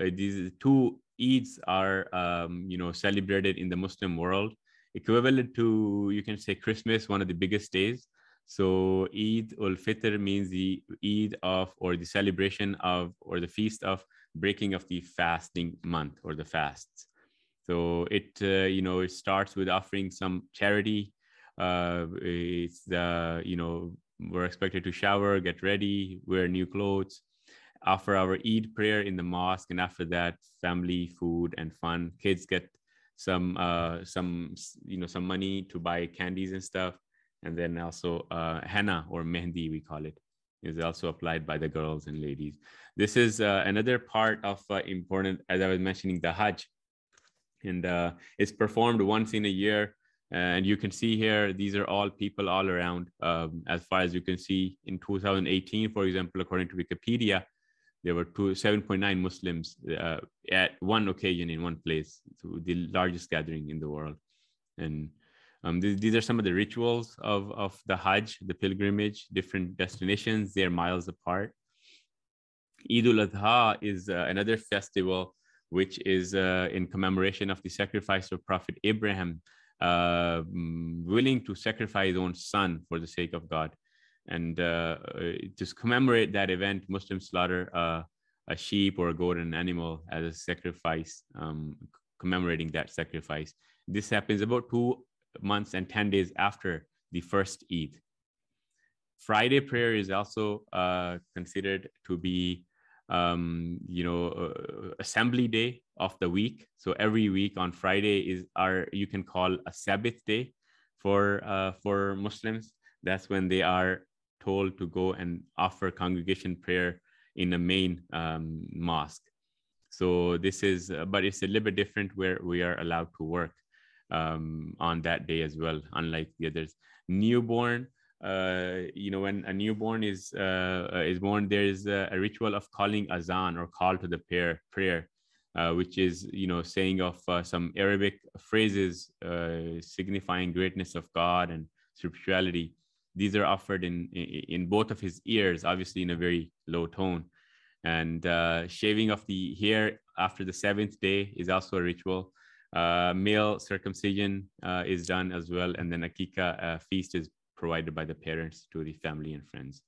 G: uh, these two Eids are, um, you know, celebrated in the Muslim world, equivalent to, you can say Christmas, one of the biggest days. So Eid ul Fitr means the Eid of or the celebration of or the feast of breaking of the fasting month or the fasts. So it uh, you know it starts with offering some charity. Uh, it's the you know we're expected to shower, get ready, wear new clothes, offer our Eid prayer in the mosque, and after that, family, food, and fun. Kids get some uh, some you know some money to buy candies and stuff and then also uh, henna or mehndi, we call it, is also applied by the girls and ladies. This is uh, another part of uh, important, as I was mentioning, the Hajj. And uh, it's performed once in a year. And you can see here, these are all people all around. Um, as far as you can see in 2018, for example, according to Wikipedia, there were two, 7.9 Muslims uh, at one occasion in one place, so the largest gathering in the world. And um, these, these are some of the rituals of, of the Hajj, the pilgrimage, different destinations, they're miles apart. Eid al-Adha is uh, another festival which is uh, in commemoration of the sacrifice of Prophet Abraham, uh, willing to sacrifice his own son for the sake of God. And uh, to commemorate that event, Muslims slaughter uh, a sheep or a goat, an animal as a sacrifice, um, commemorating that sacrifice. This happens about two months and 10 days after the first Eid. Friday prayer is also uh, considered to be, um, you know, uh, assembly day of the week. So every week on Friday is our you can call a Sabbath day for uh, for Muslims. That's when they are told to go and offer congregation prayer in the main um, mosque. So this is, uh, but it's a little bit different where we are allowed to work um, on that day as well, unlike the others. Newborn, uh, you know, when a newborn is uh, uh is born, there is a, a, ritual of calling azan or call to the prayer, prayer, uh, which is you know saying of uh, some Arabic phrases signifying greatness of God and spirituality. These are offered in, in, in both of his ears, obviously in a very low tone. And shaving of the hair after the seventh day is also a ritual. Uh, male circumcision uh, is done as well, and then akika uh, feast is provided by the parents to the family and friends.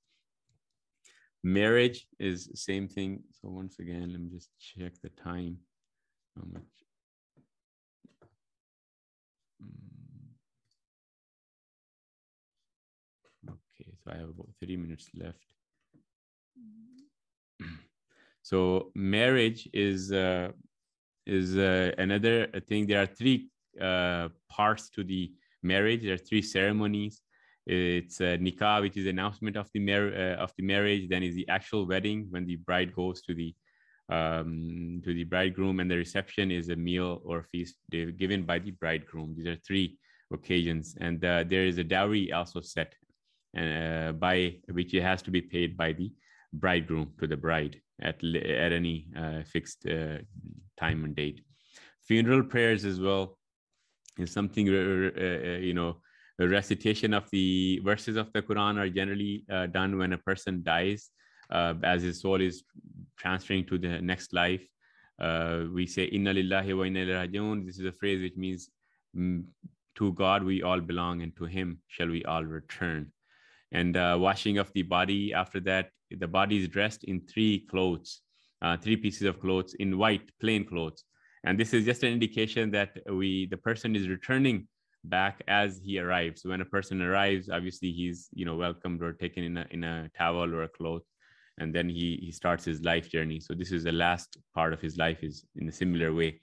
G: Marriage is same thing. So once again, let me just check the time. How much? Mm. Okay, so I have about 30 minutes left. *clears throat* So marriage is uh, is uh, another thing. There are three uh, parts to the marriage. There are three ceremonies. It's uh, nikah, which is announcement of the mar- uh, of the marriage. Then is the actual wedding when the bride goes to the um, to the bridegroom, and the reception is a meal or feast given by the bridegroom. These are three occasions, and uh, there is a dowry also set uh, by which it has to be paid by the bridegroom to the bride at at any uh, fixed uh, time and date. Funeral prayers as well is something uh, you know. A recitation of the verses of the Quran are generally done when a person dies, as his soul is transferring to the next life. we say Inna lillahi wa inna rajiun. This is a phrase which means mm, to God we all belong, and to Him shall we all return and uh, washing of the body. After that, the body is dressed in three clothes, uh, three pieces of clothes in white, plain clothes. And this is just an indication that we, the person is returning back as he arrives. When a person arrives, obviously he's, you know, welcomed or taken in a, in a towel or a cloth, and then he, he starts his life journey. So this is the last part of his life is in a similar way.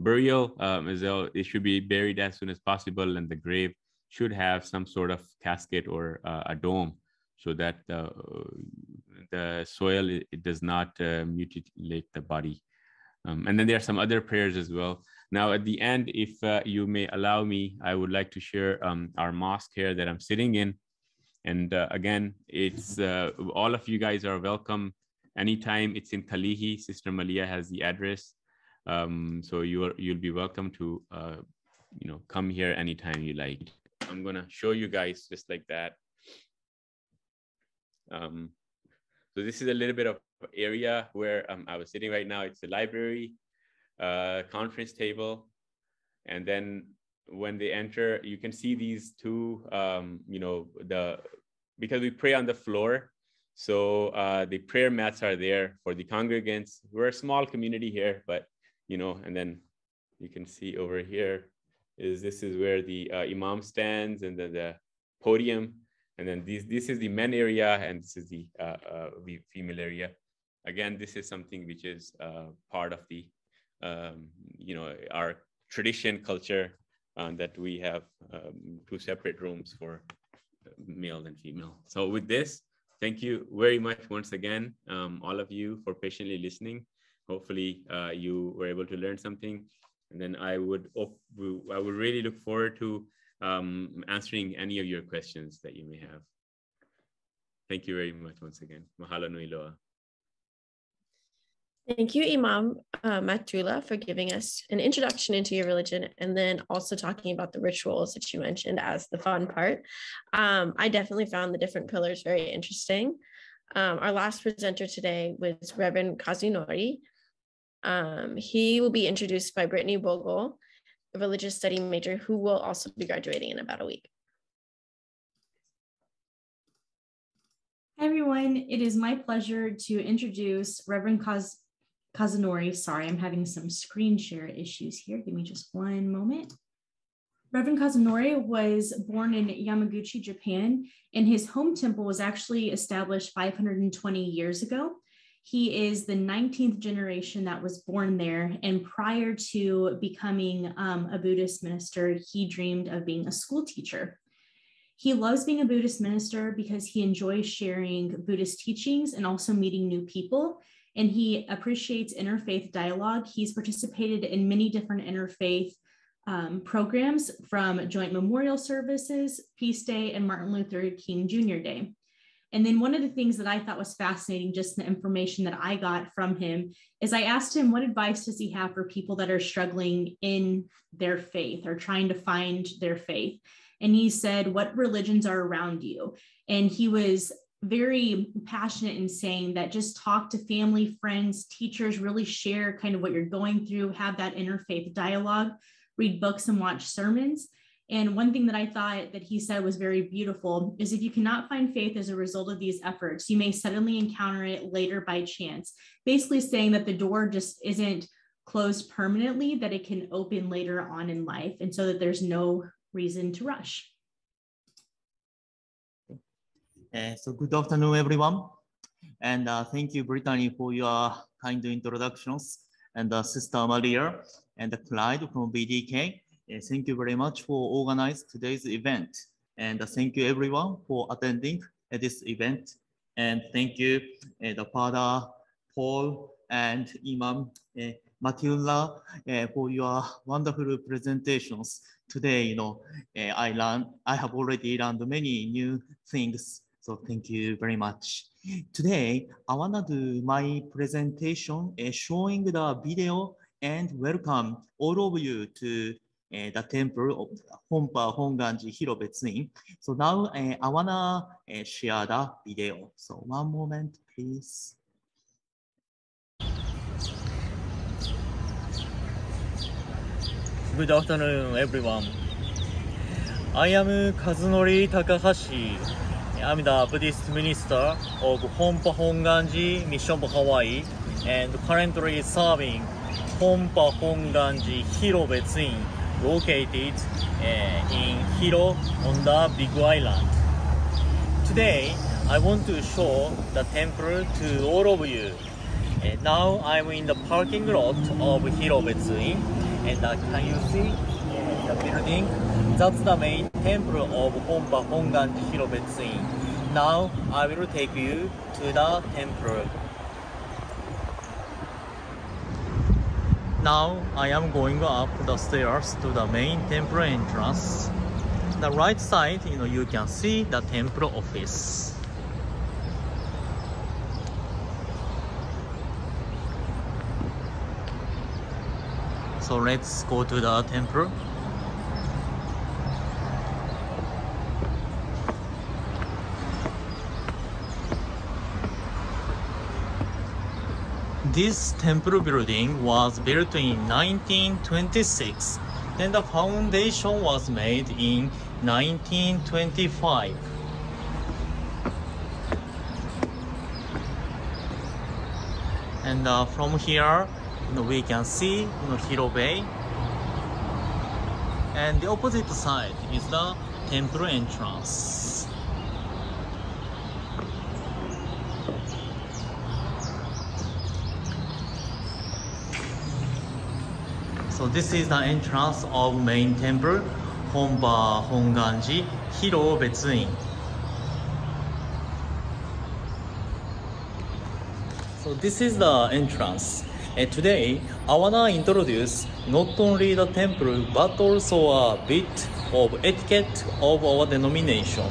G: Burial, um, as well, it should be buried as soon as possible, and the grave should have some sort of casket or uh, a dome so that the, the soil it, it does not uh, mutilate the body. Um, and then there are some other prayers as well. Now, at the end, if uh, you may allow me, I would like to share um, our mosque here that I'm sitting in. And uh, again, it's uh, all of you guys are welcome anytime. It's in Kalihi. Sister Malia has the address, um, so you are you'll be welcome to uh, you know come here anytime you like. I'm gonna show you guys just like that. Um, so this is a little bit of area where um, I was sitting right now. It's a library, uh, conference table, and then when they enter, you can see these two, um, you know, the because we pray on the floor. So uh, the prayer mats are there for the congregants. We're a small community here, but you know, and then you can see over here is this is where the uh, imam stands and then the podium. And then this, this is the men area and this is the uh, uh, female area. Again, this is something which is uh, part of the, um, you know, our tradition culture that we have um, two separate rooms for male and female. So with this, thank you very much once again, um, all of you for patiently listening. Hopefully uh, you were able to learn something and then I would I would really look forward to um, answering any of your questions that you may have. Thank you very much once again. Mahalo nui loa.
B: Thank you, Imam uh, Matiullah, for giving us an introduction into your religion and then also talking about the rituals that you mentioned as the fun part. Um, I definitely found the different pillars very interesting. Um, our last presenter today was Reverend Kazunori, um, he will be introduced by Brittany Bogle, religious study major who will also be graduating in about a week.
H: Hi everyone. It is my pleasure to introduce Reverend Kaz Kazunori. Sorry, I'm having some screen share issues here. Give me just one moment. Reverend Kazunori was born in Yamaguchi, Japan, and his home temple was actually established 520 years ago. He is the 19th generation that was born there. And prior to becoming um, a Buddhist minister, he dreamed of being a school teacher. He loves being a Buddhist minister because he enjoys sharing Buddhist teachings and also meeting new people. And he appreciates interfaith dialogue. He's participated in many different interfaith um, programs from joint memorial services, Peace Day, and Martin Luther King Jr. Day. And then one of the things that I thought was fascinating, just the information that I got from him, is I asked him what advice does he have for people that are struggling in their faith or trying to find their faith. And he said, What religions are around you? And he was very passionate in saying that just talk to family, friends, teachers, really share kind of what you're going through, have that interfaith dialogue, read books and watch sermons. And one thing that I thought that he said was very beautiful is if you cannot find faith as a result of these efforts, you may suddenly encounter it later by chance. Basically, saying that the door just isn't closed permanently, that it can open later on in life, and so that there's no reason to rush.
I: Uh, so, good afternoon, everyone. And uh, thank you, Brittany, for your kind introductions, and uh, Sister Malia and Clyde from BDK. Uh, thank you very much for organizing today's event. And uh, thank you everyone for attending uh, this event. And thank you, the Father Paul and Imam Matiullah for your wonderful presentations. Today, you know, I learned, I have already learned many new things. So thank you very much. Today, I want to do my presentation showing the video and welcome all of you to uh, the temple of Honpa Honganji Hirobetsuin. So now uh, I wanna uh, share the video. So one moment, please. Good afternoon, everyone. I am Kazunori Takahashi. I'm the Buddhist minister of Honpa Honganji Mission of Hawaii and currently serving Honpa Honganji Hirobetsuin located uh, in Hilo on the Big Island. Today, I want to show the temple to all of you. Uh, now I'm in the parking lot of Hilo Betsuin and uh, can you see uh, the building? That's the main temple of Honpa Hongwanji Hirobetsuin. Now I will take you to the temple. Now I am going up the stairs to the main temple entrance. The right side, you know, you can see the temple office. So let's go to the temple. This temple building was built in 1926 and the foundation was made in 1925. And uh, from here, you know, we can see you know, Hilo Bay. And the opposite side is the temple entrance. So this is the entrance of main temple, Honpa Hongwanji Hilo Betsuin. So this is the entrance. Today, I wanna introduce not only the temple, but also a bit of etiquette of our denomination.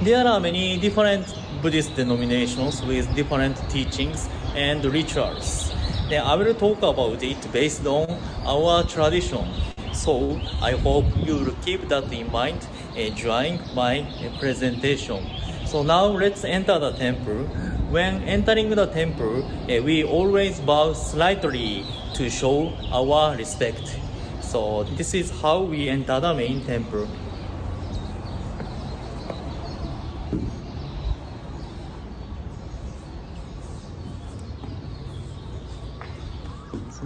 I: There are many different Buddhist denominations with different teachings and rituals. Then I will talk about it based on our tradition. So I hope you will keep that in mind during my presentation. So now let's enter the temple. When entering the temple, uh, we always bow slightly to show our respect. So this is how we enter the main temple.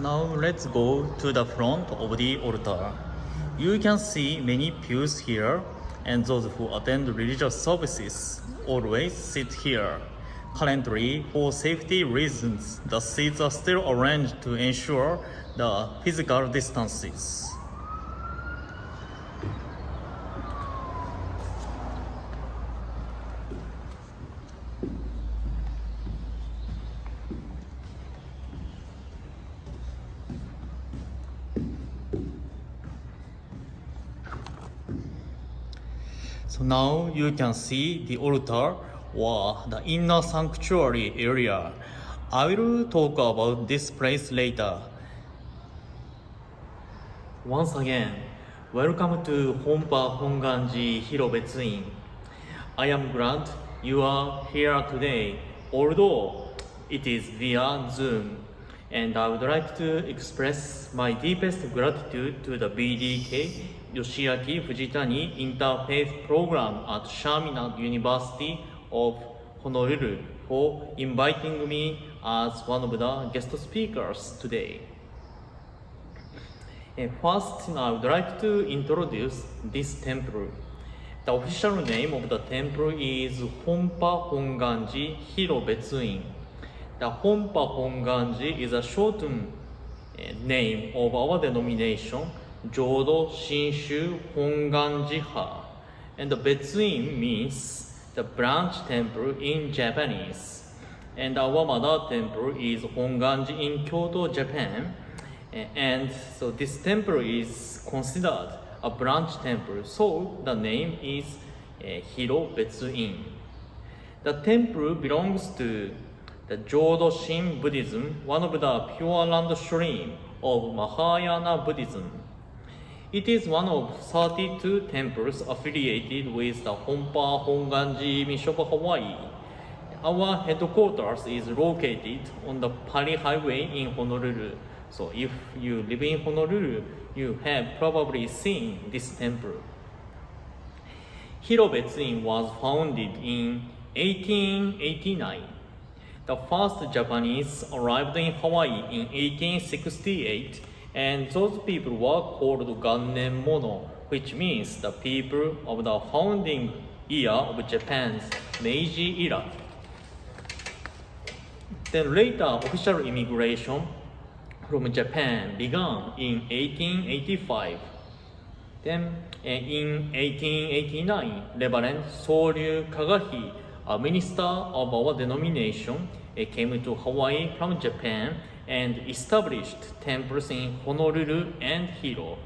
I: Now let's go to the front of the altar. You can see many pews here and those who attend religious services always sit here. Currently, for safety reasons, the seats are still arranged to ensure the physical distances. Now you can see the altar or the inner sanctuary area. I will talk about this place later. Once again, welcome to Honpa Hongwanji Hirobetsu-in. I am glad you are here today, although it is via Zoom. And I would like to express my deepest gratitude to the BDK Yoshiaki Fujitani Interfaith Program at Chaminade University of Honolulu for inviting me as one of the guest speakers today. First, I would like to introduce this temple. The official name of the temple is Honpa Honganji Hirobetsu-in. The Honpa Honganji is a shortened name of our denomination, Jodo Shinshu Hongwanji-ha. And the Betsuin means the branch temple in Japanese. And our mother temple is Hongwanji in Kyoto, Japan. And so this temple is considered a branch temple, so the name is uh, Hilo Betsu-in. The temple belongs to the Jodo Shin Buddhism, one of the pure land stream of Mahayana Buddhism. It is one of 32 temples affiliated with the Honpa Hongwanji Mission of Hawaii. Our headquarters is located on the Pali Highway in Honolulu. So if you live in Honolulu, you have probably seen this temple. Hilo Betsu-in was founded in 1889. The first Japanese arrived in Hawaii in 1868 and those people were called Gannen Mono, which means the people of the founding year of Japan's Meiji era. Then later, official immigration from Japan began in 1885. Then eh, in 1889, Reverend Soryu Kagahi, a minister of our denomination, eh, came to Hawaii from Japan and established temples in Honolulu and Hilo.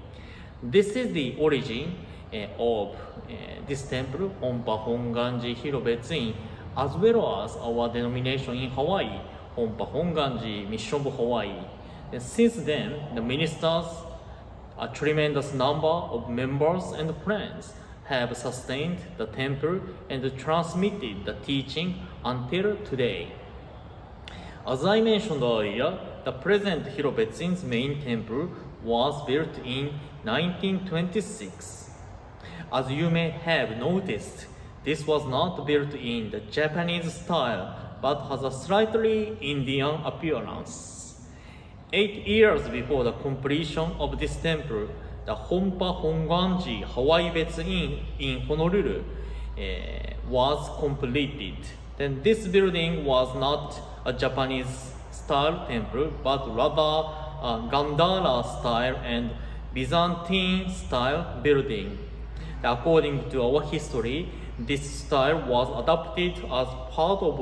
I: This is the origin uh, of uh, this temple, Honpa Hongwanji Hirobetsu-in, as well as our denomination in Hawaii, Honpa Hongwanji Mission of Hawaii. And since then, the ministers, a tremendous number of members and friends have sustained the temple and transmitted the teaching until today. As I mentioned earlier, the present Hilo Betsu-in's main temple was built in 1926. As you may have noticed, this was not built in the Japanese style, but has a slightly Indian appearance. Eight years before the completion of this temple, the Honpa Hongwanji Hawaii Betsu-in in Honolulu uh, was completed. Then this building was not a Japanese style temple, but rather a uh, Gandhara style and Byzantine style building. According to our history, this style was adopted as part of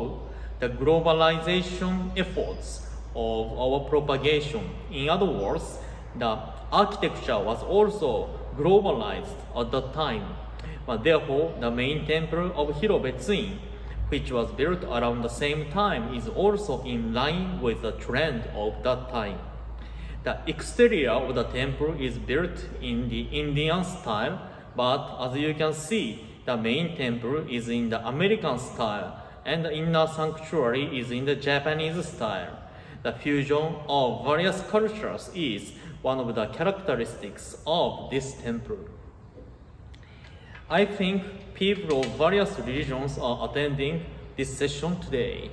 I: the globalization efforts of our propagation. In other words, the architecture was also globalized at that time. But therefore, the main temple of Hilo Betsu-in, which was built around the same time, is also in line with the trend of that time. The exterior of the temple is built in the Indian style, but as you can see, the main temple is in the American style, and the inner sanctuary is in the Japanese style. The fusion of various cultures is one of the characteristics of this temple. I think people of various religions are attending this session today.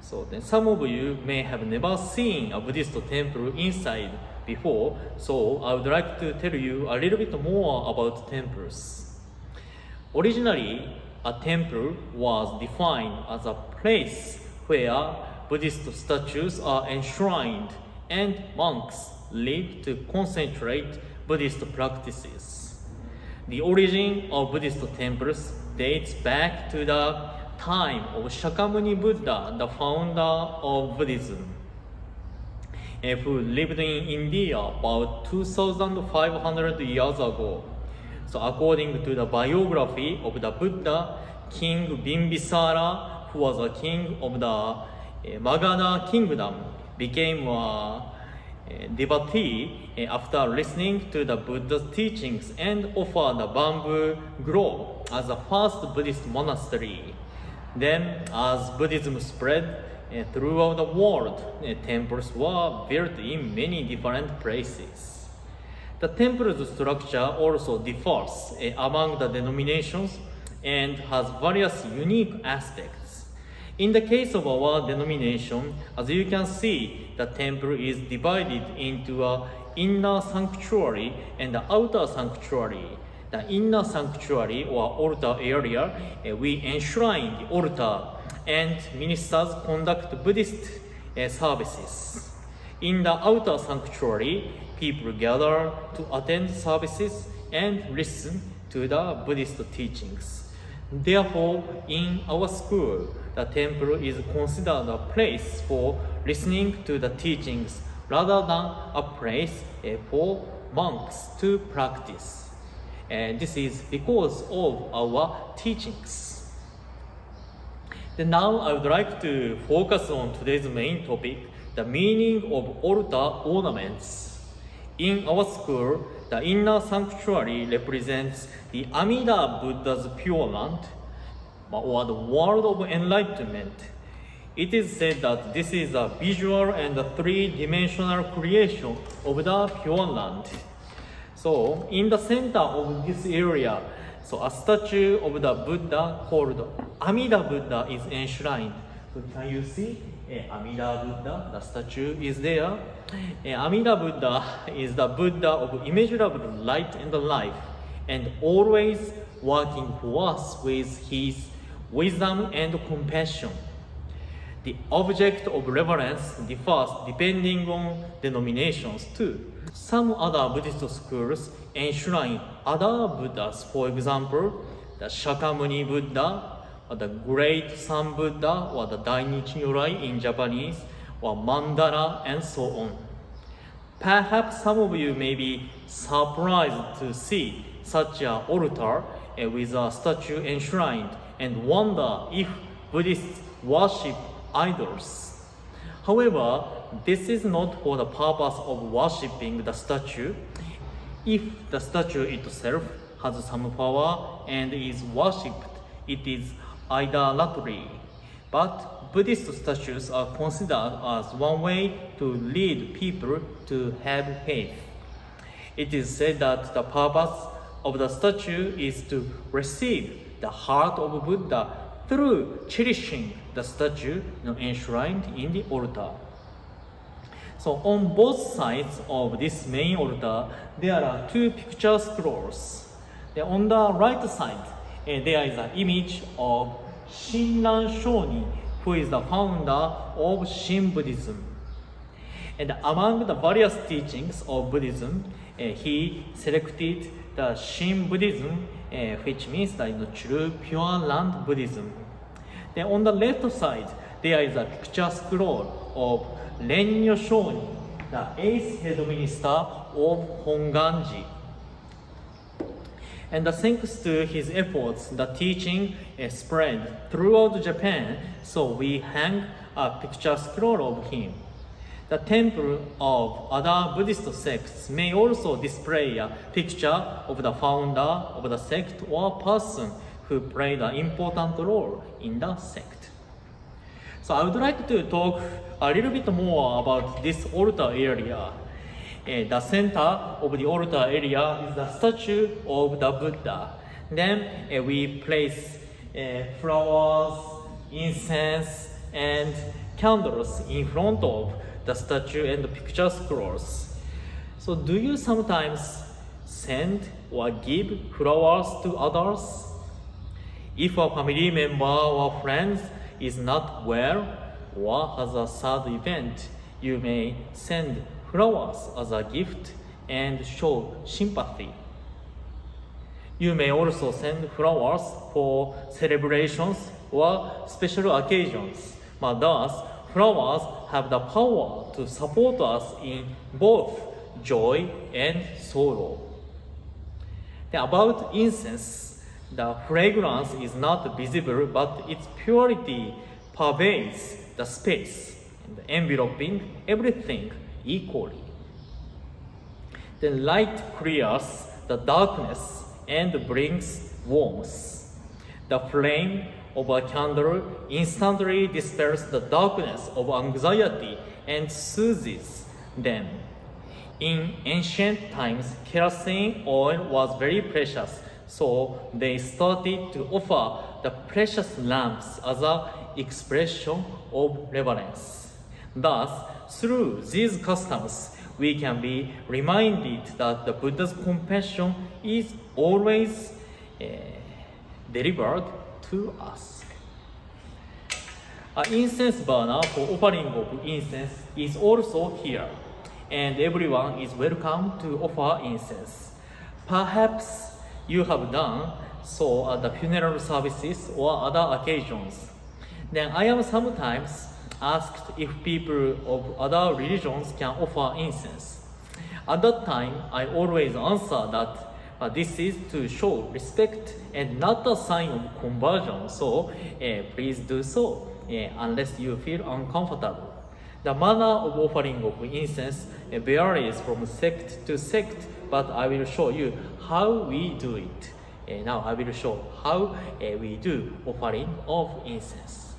I: So then some of you may have never seen a Buddhist temple inside before, so I would like to tell you a little bit more about temples. Originally, a temple was defined as a place where Buddhist statues are enshrined and monks live to concentrate Buddhist practices. The origin of Buddhist temples dates back to the time of Shakyamuni Buddha, the founder of Buddhism, who lived in India about 2,500 years ago. So according to the biography of the Buddha, King Bimbisara, who was a king of the Magadha kingdom, became a Eh, devotee eh, after listening to the Buddha's teachings and offered the bamboo grove as the first Buddhist monastery. Then, as Buddhism spread eh, throughout the world, temples were built in many different places. The temple's structure also differs among the denominations and has various unique aspects. In the case of our denomination, as you can see, the temple is divided into an inner sanctuary and the outer sanctuary. The inner sanctuary or altar area, eh, we enshrine the altar and ministers conduct Buddhist eh, services. In the outer sanctuary, people gather to attend services and listen to the Buddhist teachings. Therefore, in our school, the temple is considered a place for listening to the teachings rather than a place eh, for monks to practice. And this is because of our teachings. Then now I would like to focus on today's main topic, the meaning of altar ornaments. In our school, the inner sanctuary represents the Amida Buddha's pure land, or the world of enlightenment. It is said that this is a visual and three-dimensional creation of the pure land. So, in the center of this area, so a statue of the Buddha called Amida Buddha is enshrined. So can you see? Uh, Amida Buddha, the statue is there. Uh, Amida Buddha is the Buddha of immeasurable light and life, and always working for us with his wisdom and compassion. The object of reverence differs depending on denominations too. Some other Buddhist schools enshrine other Buddhas, for example, the Shakyamuni Buddha, or the Great Sun Buddha, or the Dainichi Nyorai in Japanese, or Mandala, and so on. Perhaps some of you may be surprised to see such an altar with a statue enshrined and wonder if Buddhists worship idols. However, this is not for the purpose of worshipping the statue. If the statue itself has some power and is worshipped, it is idolatry. But Buddhist statues are considered as one way to lead people to have faith. It is said that the purpose of the statue is to receive the heart of Buddha through cherishing the statue enshrined in the altar. So on both sides of this main altar, there are two picture scrolls. On the right side, uh, there is an image of Shinran Shonin, who is the founder of Shin Buddhism. And among the various teachings of Buddhism, uh, he selected the Shin Buddhism, uh, which means know, true pure land Buddhism. Then on the left side, there is a picture scroll of Rennyo Shonin, the eighth head minister of Hongwanji. And thanks to his efforts, the teaching is spread throughout Japan, so we hang a picture scroll of him. The temple of other Buddhist sects may also display a picture of the founder of the sect or person who played an important role in the sect. So I would like to talk a little bit more about this altar area. Uh, the center of the altar area is the statue of the Buddha. Then uh, we place uh, flowers, incense, and candles in front of the statue and the picture scrolls. So do you sometimes send or give flowers to others? If a family member or friend is not well or has a sad event, you may send flowers as a gift and show sympathy. You may also send flowers for celebrations or special occasions. But thus, flowers have the power to support us in both joy and sorrow. About incense, the fragrance is not visible, but its purity pervades the space and enveloping everything equally. The light clears the darkness and brings warmth. The flame of a candle instantly dispels the darkness of anxiety and soothes them. In ancient times, kerosene oil was very precious, so they started to offer the precious lamps as an expression of reverence. Thus, through these customs, we can be reminded that the Buddha's compassion is always uh, delivered to us. An incense burner for offering of incense is also here, and everyone is welcome to offer incense. Perhaps you have done so at the funeral services or other occasions. Then I am sometimes asked if people of other religions can offer incense. At that time, I always answer that uh, this is to show respect and not a sign of conversion. So uh, please do so uh, unless you feel uncomfortable. The manner of offering of incense uh, varies from sect to sect, but I will show you how we do it. Now I will show how we do offering of incense.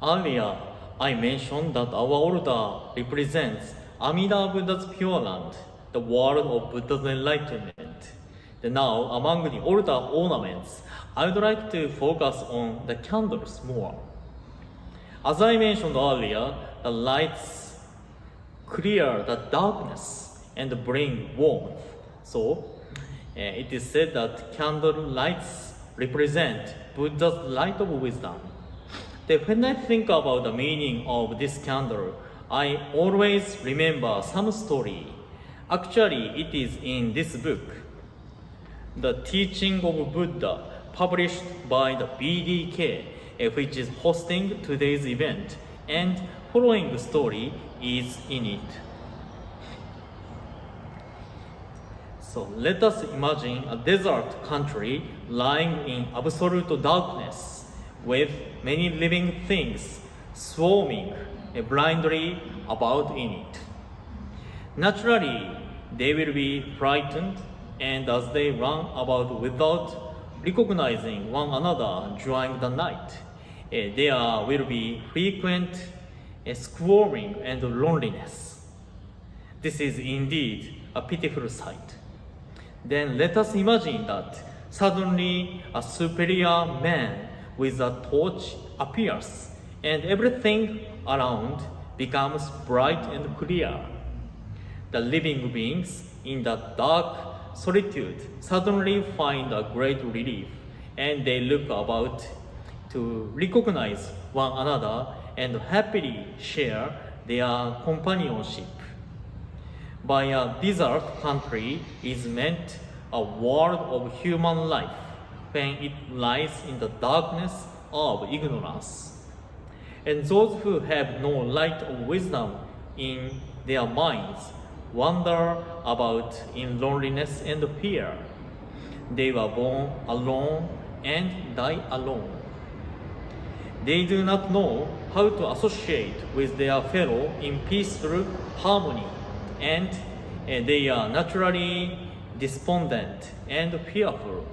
I: Earlier, I mentioned that our order represents Amida Buddha's Pure Land, the world of Buddha's enlightenment. Now, among the older ornaments, I would like to focus on the candles more. As I mentioned earlier, the lights clear the darkness and bring warmth. So, uh, it is said that candle lights represent Buddha's light of wisdom. Then when I think about the meaning of this candle, I always remember some story. Actually, it is in this book, The Teaching of Buddha, published by the BDK, eh, which is hosting today's event, and following story is in it. So let us imagine a desert country lying in absolute darkness with many living things swarming blindly about in it. Naturally, they will be frightened, and as they run about without recognizing one another during the night, eh, there will be frequent eh, squirming and loneliness. This is indeed a pitiful sight. Then let us imagine that suddenly a superior man with a torch appears, and everything around becomes bright and clear. The living beings in the dark solitude suddenly find a great relief, and they look about to recognize one another and happily share their companionship. By a desert country is meant a world of human life when it lies in the darkness of ignorance. And those who have no light of wisdom in their minds wander about in loneliness and fear. They were born alone and die alone. They do not know how to associate with their fellow in peaceful harmony, and uh, they are naturally despondent and fearful.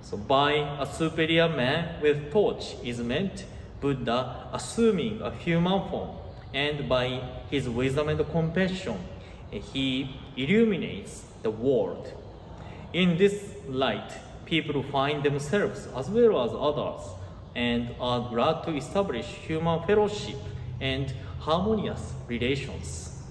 I: So by a superior man with torch is meant Buddha assuming a human form, and by his wisdom and compassion, he illuminates the world. In this light, people find themselves as well as others and are glad to establish human fellowship and harmonious relations.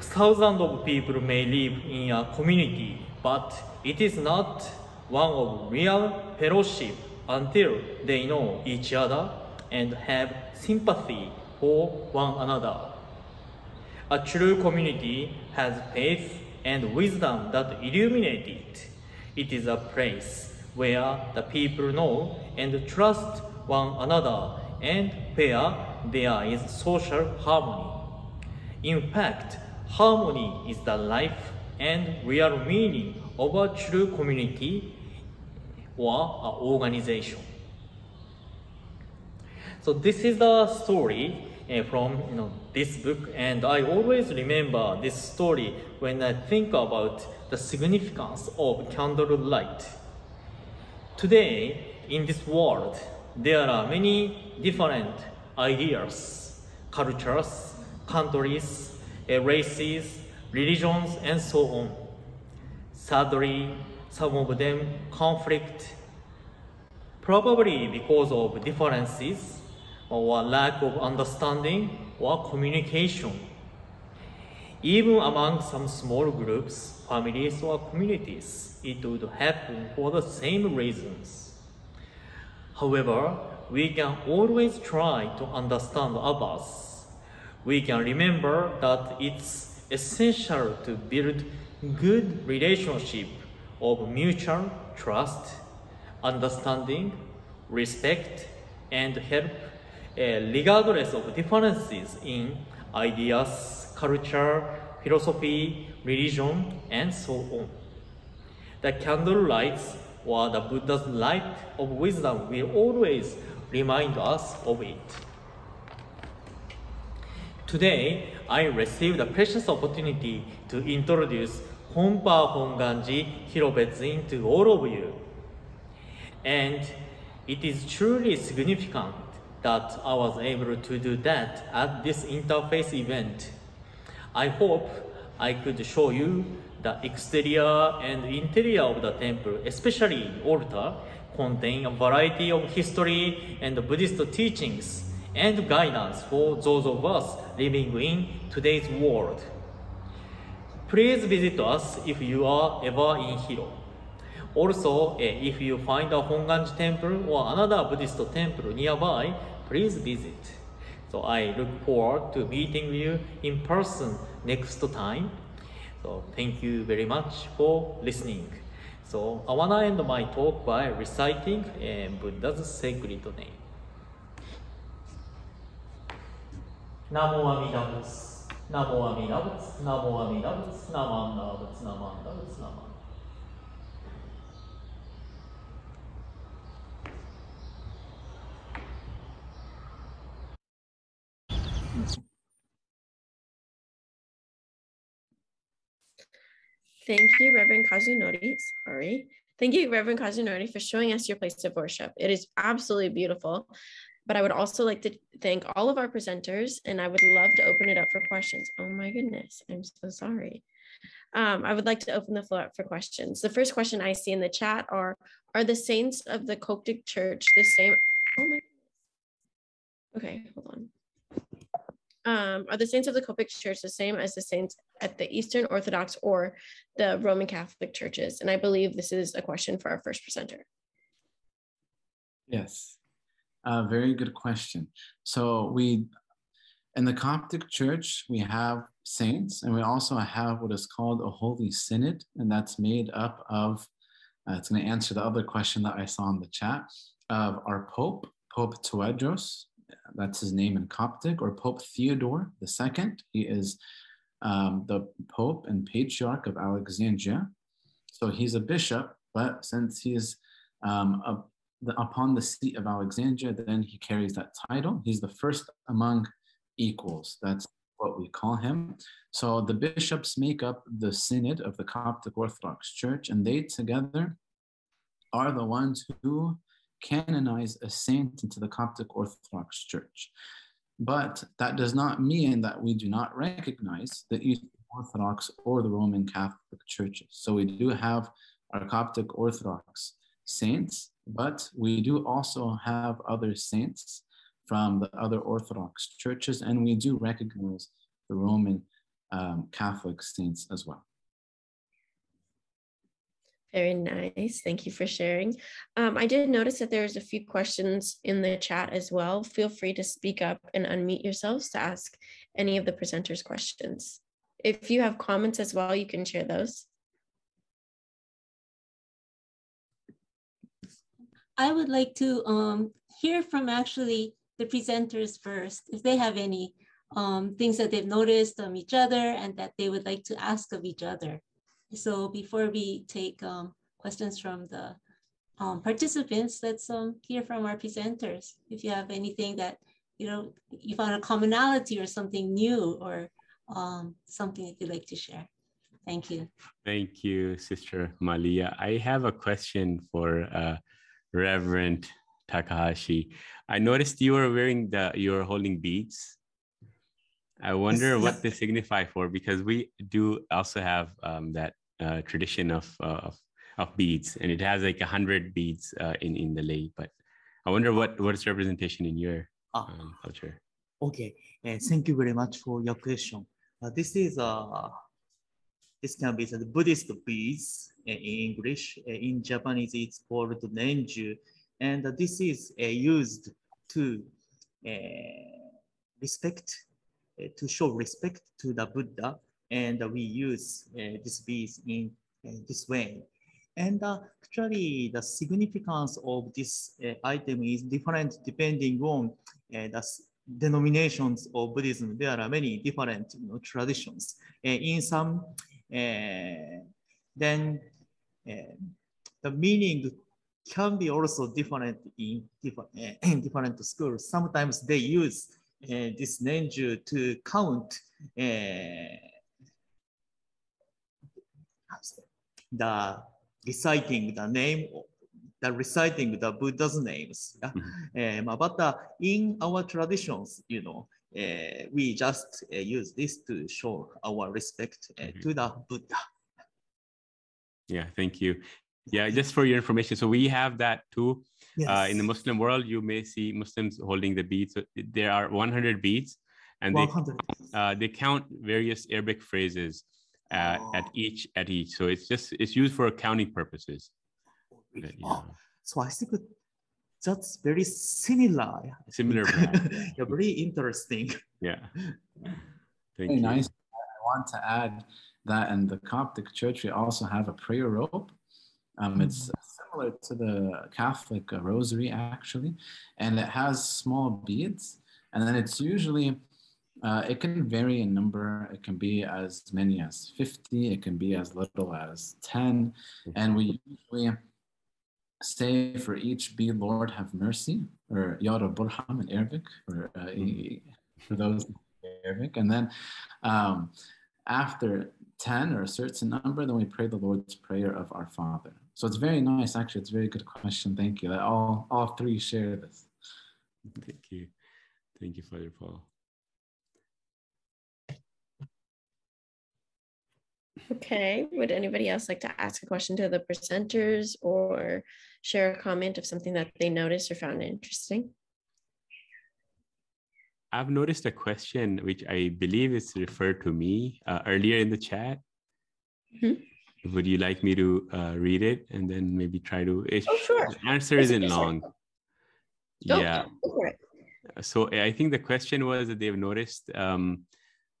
I: Thousands of people may live in a community, but it is not one of real fellowship until they know each other and have sympathy for one another. A true community has faith and wisdom that illuminate it. It is a place where the people know and trust one another and where there is social harmony. In fact, harmony is the life and real meaning of a true community or an organization. So this is the story uh, from you know, this book, and I always remember this story when I think about the significance of candlelight. Today, in this world, there are many different ideas, cultures, countries, uh, races, religions, and so on. Sadly, some of them conflict, probably because of differences or lack of understanding or communication. Even among some small groups, families, or communities, it would happen for the same reasons. However, we can always try to understand others. We can remember that it's essential to build good relationship of mutual trust, understanding, respect, and help regardless of differences in ideas, culture, philosophy, religion, and so on. The candle lights or the Buddha's light of wisdom will always remind us of it. Today, I received a precious opportunity to introduce Honpa Hongwanji Hilo Betsuin to all of you. And it is truly significant that I was able to do that at this interfaith event. I hope I could show you the exterior and interior of the temple, especially altar, contain a variety of history and Buddhist teachings and guidance for those of us living in today's world. Please visit us if you are ever in Hilo. Also, eh, if you find a Hongwanji temple or another Buddhist temple nearby, please visit. So I look forward to meeting you in person next time. So thank you very much for listening. So I wanna end my talk by reciting uh, Buddha's sacred name. Namo Amida Butsu, Namo Amida Butsu, Namo Amida Butsu, Namo Amida Butsu, Namo Amida Butsu, Namo
B: Thank you, Reverend Kazunori. Sorry. Thank you, Reverend Kazunori, for showing us your place of worship. It is absolutely beautiful. But I would also like to thank all of our presenters, and I would love to open it up for questions. Oh my goodness, I'm so sorry. Um, I would like to open the floor up for questions. The first question I see in the chat are, are the saints of the Coptic Church the same? Oh my. Okay, hold on um, are the saints of the Coptic Church the same as the saints at the Eastern Orthodox or the Roman Catholic churches? And I believe this is a question for our first presenter.
E: Yes, uh, very good question. So we, in the Coptic Church, we have saints, and we also have what is called a Holy Synod, and that's made up of. Uh, it's going to answer the other question that I saw in the chat of our Pope, Pope Tewodros, that's his name in Coptic, or Pope Theodore II. He is um, the Pope and Patriarch of Alexandria. So he's a bishop, but since he's um, uh, the, upon the seat of Alexandria, then he carries that title. He's the first among equals. That's what we call him. So the bishops make up the synod of the Coptic Orthodox Church, and they together are the ones who canonize a saint into the Coptic Orthodox Church. But that does not mean that we do not recognize the Eastern Orthodox or the Roman Catholic churches. So we do have our Coptic Orthodox saints, but we do also have other saints from the other Orthodox churches, and we do recognize the Roman um, Catholic saints as well.
B: Very nice. Thank you for sharing. Um, I did notice that there's a few questions in the chat as well. Feel free to speak up and unmute yourselves to ask any of the presenters questions. If you have comments as well, you can share those.
A: I would like to um, hear from actually the presenters first, if they have any um, things that they've noticed of each other and that they would like to ask of each other. So before we take um, questions from the um, participants, let's um, hear from our presenters. If you have anything that, you know, you found a commonality or something new or um, something that you'd like to share. Thank you.
G: Thank you, Sister Malia. I have a question for uh, Reverend Takahashi. I noticed you were wearing the, you were holding beads. I wonder what they signify for because we do also have um, that uh, tradition of, uh, of of beads, and it has like a hundred beads uh, in in the lei. But I wonder what what is representation in your
J: Ah.
G: um, culture.
J: Okay, thank you very much for your question. Uh, this is uh, this can be the Buddhist beads in English. Uh, in Japanese, it's called nenju, and uh, this is uh, used to uh, respect, to show respect to the Buddha, and uh, we use uh, this beads in uh, this way. And uh, actually, the significance of this uh, item is different depending on uh, the denominations of Buddhism. There are many different you know, traditions. Uh, in some, uh, then uh, the meaning can be also different in different, uh, *clears throat* in different schools. Sometimes they use uh, this nenju to count uh, the reciting the name, the reciting the Buddha's names. yeah. Um, but uh, in our traditions, you know, uh, we just uh, use this to show our respect uh, to the Buddha.
G: Yeah, thank you. Yeah, just for your information, so we have that too. Uh, in the Muslim world, you may see Muslims holding the beads. So there are 100 beads, and they uh, they count various Arabic phrases uh, at
J: Oh.
G: each at each. So it's just it's used for accounting purposes.
J: Really?
G: Yeah,
J: Oh, so I think that's very similar.
G: Similar *laughs*
J: yeah, very interesting.
G: Yeah. Thank
E: Very
G: you.
E: nice. I want to add that in the Coptic Church, we also have a prayer rope. Um, it's similar to the Catholic uh, rosary, actually, and it has small beads. And then it's usually, uh, it can vary in number. It can be as many as 50, it can be as little as 10. And we usually say for each bead, Lord, have mercy, or Ya Burham in Arabic, or uh, for those in Arabic. And then um, after 10 or a certain number, then we pray the Lord's Prayer of our Father. So it's very nice, actually. It's a very good question. Thank you. That all, all three share this.
G: Thank you. Thank you, Father Paul.
B: Okay, would anybody else like to ask a question to the presenters or share a comment of something that they noticed or found interesting?
G: I've noticed a question which I believe is referred to me uh, earlier in the chat.
B: Mhm.
G: Would you like me to uh, read it and then maybe try to? It's,
B: Oh, sure.
G: The answer isn't long. Yeah.
B: go it.
G: So I think the question was that they've noticed. Um,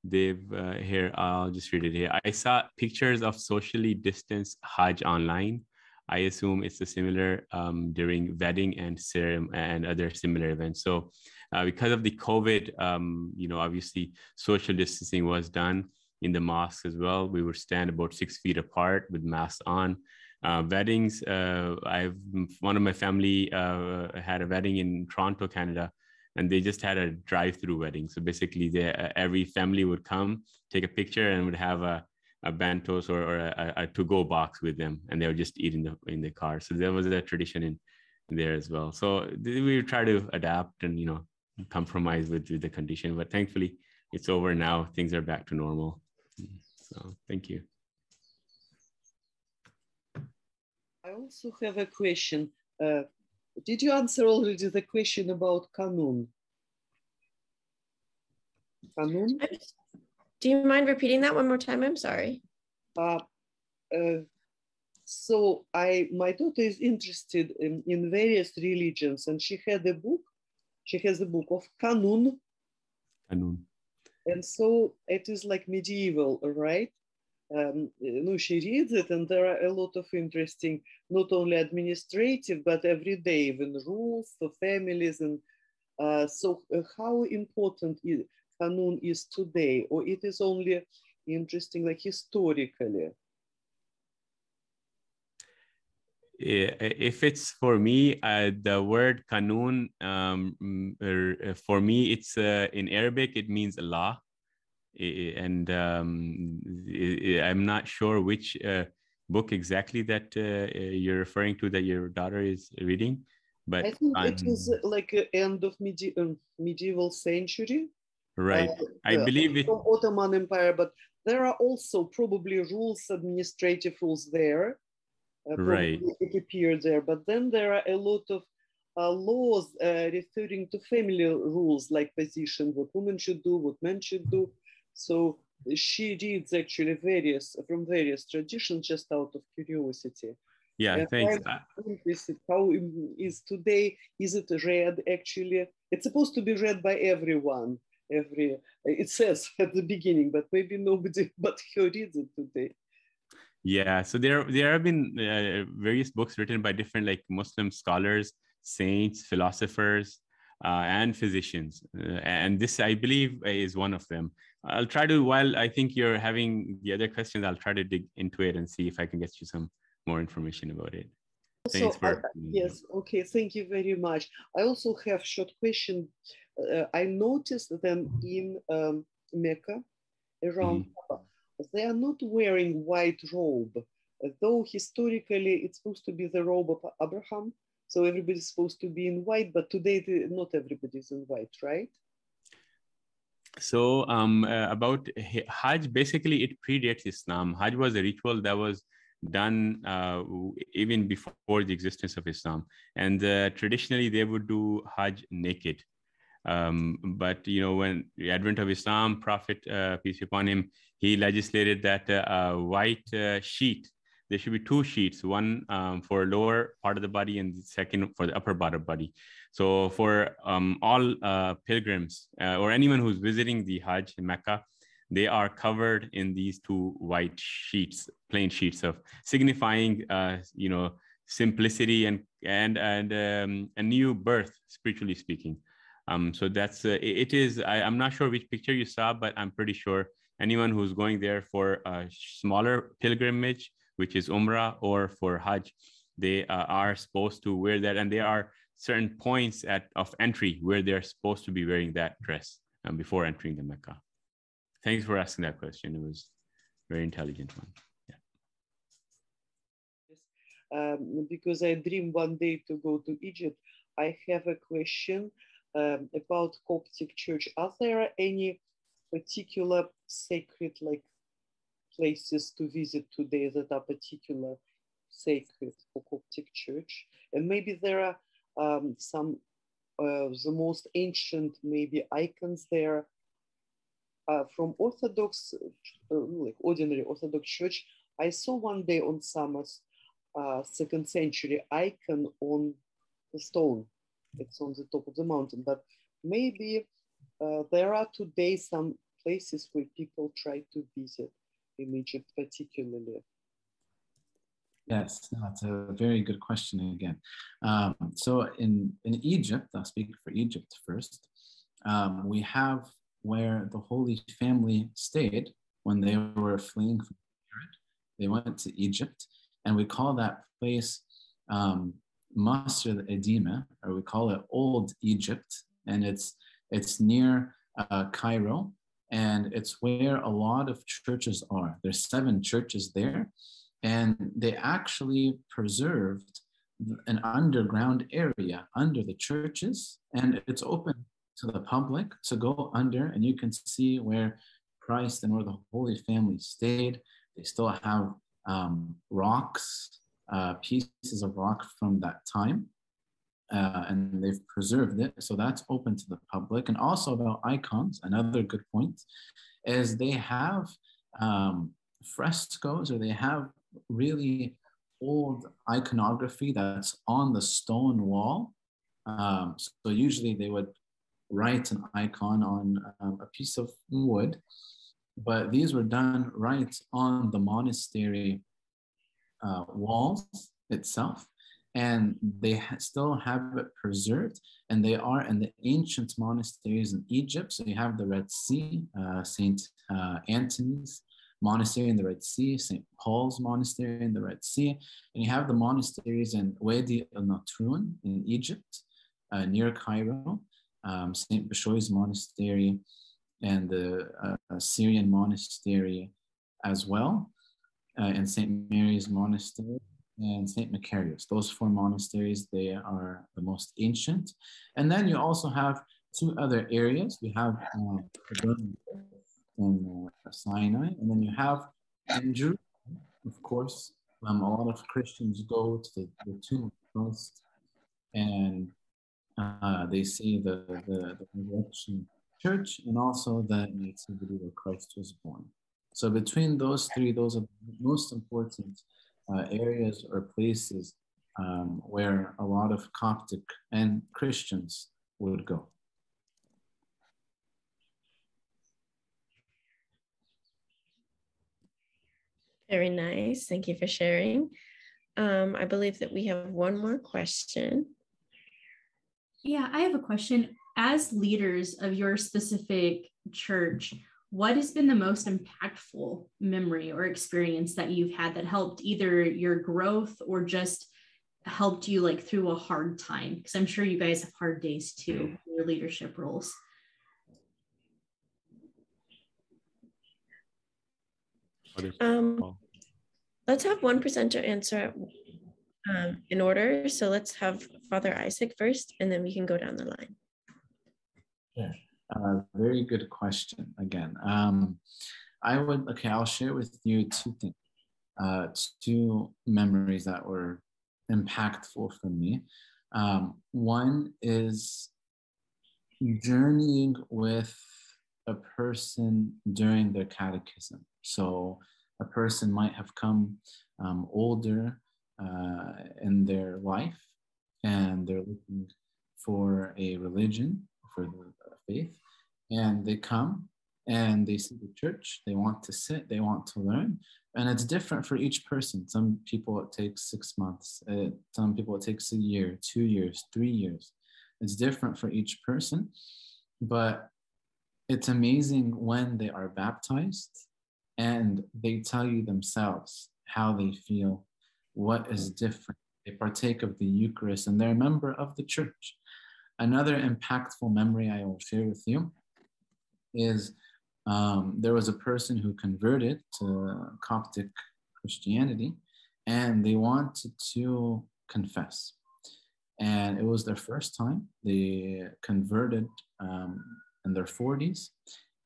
G: they've uh, here. I'll just read it here. I saw pictures of socially distanced Hajj online. I assume it's a similar um, during wedding and serum and other similar events. So uh, because of the COVID, um, you know, obviously social distancing was done in the mosque as well. We would stand about six feet apart with masks on. Uh, weddings, uh, I've one of my family uh, had a wedding in Toronto, Canada, and they just had a drive-through wedding. So basically, they, uh, every family would come, take a picture, and would have a a bentos or, or a, a to-go box with them, and they would just eat in the in the car. So there was a tradition in there as well. So we try to adapt and you know compromise with, with the condition, but thankfully it's over now. Things are back to normal. So thank you.
K: I also have a question. Uh, did you answer already the question about Kanun?
B: Kanun? Do you mind repeating that one more time? I'm sorry.
K: Uh, uh, so I, my daughter is interested in, in various religions and she had a book, she has a book of Kanun.
G: Kanun.
K: And so it is like medieval, right? Um, no, she reads it and there are a lot of interesting, not only administrative, but everyday even rules for families. And uh, so uh, how important is, Kanun is today, or it is only interesting like historically?
G: If it's for me, uh, the word kanun, um, er, uh, for me, it's uh, in Arabic, it means law. And um, I'm not sure which uh, book exactly that uh, you're referring to that your daughter is reading. But
K: I think it is like end of medi um, medieval century.
G: Right. I believe it.
K: Ottoman Empire, but there are also probably rules, administrative rules there uh,
G: right.
K: it appeared there. But then there are a lot of uh, laws uh, referring to family rules, like position, what women should do, what men should do. So she reads actually various from various traditions just out of curiosity.
G: Yeah, thanks.
K: How is today? Is it read actually? It's supposed to be read by everyone. Every it says *laughs* at the beginning, but maybe nobody *laughs* but who reads it today.
G: Yeah, so there there have been uh, various books written by different like Muslim scholars, saints, philosophers, uh, and physicians, uh, and this I believe is one of them. I'll try to while I think you're having the other questions, I'll try to dig into it and see if I can get you some more information about it. Thanks
K: so,
G: for
K: uh, yes, okay, thank you very much. I also have short question. Uh, I noticed them in um, Mecca around mm -hmm they are not wearing white robe, though historically it's supposed to be the robe of Abraham. So everybody's supposed to be in white, but today not everybody's in white, right?
G: So um, uh, about Hajj, basically it predates Islam. Hajj was a ritual that was done uh, even before the existence of Islam. And uh, traditionally they would do Hajj naked. Um, but you know, when the advent of Islam, Prophet uh, peace upon him, he legislated that uh, a white uh, sheet. There should be two sheets, one um, for lower part of the body and the second for the upper part of the body. So for um, all uh, pilgrims or anyone who's visiting the Hajj in Mecca, they are covered in these two white sheets, plain sheets of signifying, you know, simplicity and and and um, a new birth, spiritually speaking. Um, so that's uh, it is. I, am not sure which picture you saw, but I'm pretty sure anyone who's going there for a smaller pilgrimage, which is Umrah, or for Hajj, they uh, are supposed to wear that, and there are certain points at of entry where they're supposed to be wearing that dress um, before entering the Mecca. Thanks for asking that question. It was very intelligent one.
K: Um, because I dream one day to go to Egypt. I have a question um, about Coptic Church. Are there any particular sacred like places to visit today that are particular sacred for Coptic Church? And maybe there are um, some uh, the most ancient maybe icons there uh, from Orthodox, uh, like ordinary Orthodox Church. I saw one day on Samos, uh, second century icon on the stone it's on the top of the mountain. But maybe uh, there are today some places where people try to visit in Egypt particularly.
E: Yes, that's a very good question again. Um, so in, in Egypt, I'll speak for Egypt first, um, we have where the Holy Family stayed when they were fleeing from Herod. They went to Egypt And we call that place um, Masr Edima, or we call it Old Egypt. And it's, it's near uh, Cairo. And it's where a lot of churches are. There's seven churches there. And they actually preserved an underground area under the churches. And it's open to the public to go under. And you can see where Christ and where the Holy Family stayed. They still have um, rocks, uh, pieces of rock from that time, uh, and they've preserved it. So that's open to the public. And also about icons, another good point is they have um, frescoes or they have really old iconography that's on the stone wall. Um, so usually they would write an icon on um, a piece of wood but these were done right on the monastery uh, walls itself and they ha still have it preserved and they are in the ancient monasteries in egypt. So you have the red sea uh, saint uh, anthony's monastery in the red sea st paul's monastery in the red sea and you have the monasteries in wadi al-natrun in egypt uh, near cairo um, st bishoy's monastery and the uh, Syrian monastery as well, uh, and St. Mary's Monastery and St. Macarius. Those four monasteries, they are the most ancient. And then you also have two other areas. We have uh, in uh, Sinai, and then you have in Jerusalem, of course, um, a lot of Christians go to the, the tomb of Christ and uh, they see the, the, the resurrection church and also the nativity where Christ was born. So between those three, those are the most important uh, areas or places um, where a lot of Coptic and Christians would go.
B: Very nice. Thank you for sharing. Um, I believe that we have one more question.
H: Yeah, I have a question as leaders of your specific church, what has been the most impactful memory or experience that you've had that helped either your growth or just helped you like through a hard time? Because I'm sure you guys have hard days too, in your leadership roles.
B: Um, let's have one presenter answer um, in order. So let's have Father Isaac first, and then we can go down the line.
E: Yeah, uh, very good question again. Um, I would, okay, I'll share with you two things, uh, two memories that were impactful for me. Um, one is journeying with a person during their catechism. So a person might have come um, older uh, in their life and they're looking for a religion, for the faith. And they come and they see the church. They want to sit. They want to learn. And it's different for each person. Some people it takes six months. Uh, some people it takes a year two years three years. It's different for each person. But it's amazing when they are baptized and they tell you themselves how they feel what is different. They partake of the eucharist and they're a member of the church Another impactful memory I will share with you is um, there was a person who converted to Coptic Christianity and they wanted to confess. And it was their first time. They converted um, in their 40s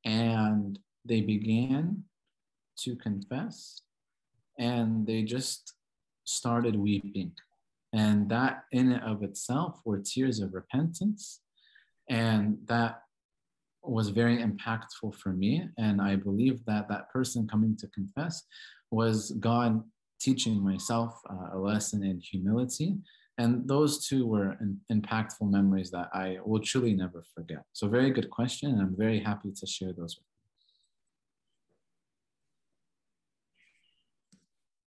E: and they began to confess and they just started weeping and that in and of itself were tears of repentance. And that was very impactful for me. And I believe that that person coming to confess was God teaching myself uh, a lesson in humility. And those two were in, impactful memories that I will truly never forget. So, very good question. And I'm very happy to share those with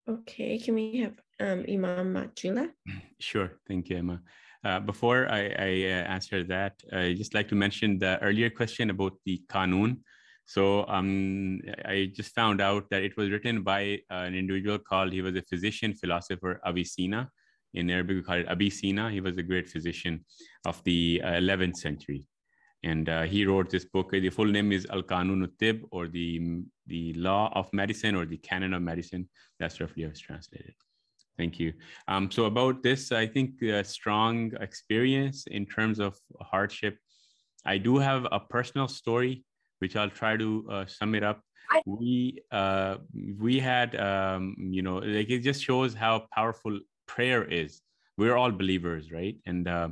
B: you. Okay, can we have um, Imam Matiullah?
G: Sure, thank you, Emma. Uh, before I, I uh, answer that, I just like to mention the earlier question about the Kanun. So um, I just found out that it was written by an individual called, he was a physician, philosopher, Avicenna. In Arabic, we call it Ibn Sina. He was a great physician of the uh, 11th century. And uh, he wrote this book. The full name is Al Qanun Tib, or the, the Law of Medicine, or the Canon of Medicine. That's roughly how it's translated. Thank you. Um, so about this, I think a strong experience in terms of hardship. I do have a personal story which I'll try to uh, sum it up. We uh, we had um, you know like it just shows how powerful prayer is. We're all believers, right? And uh,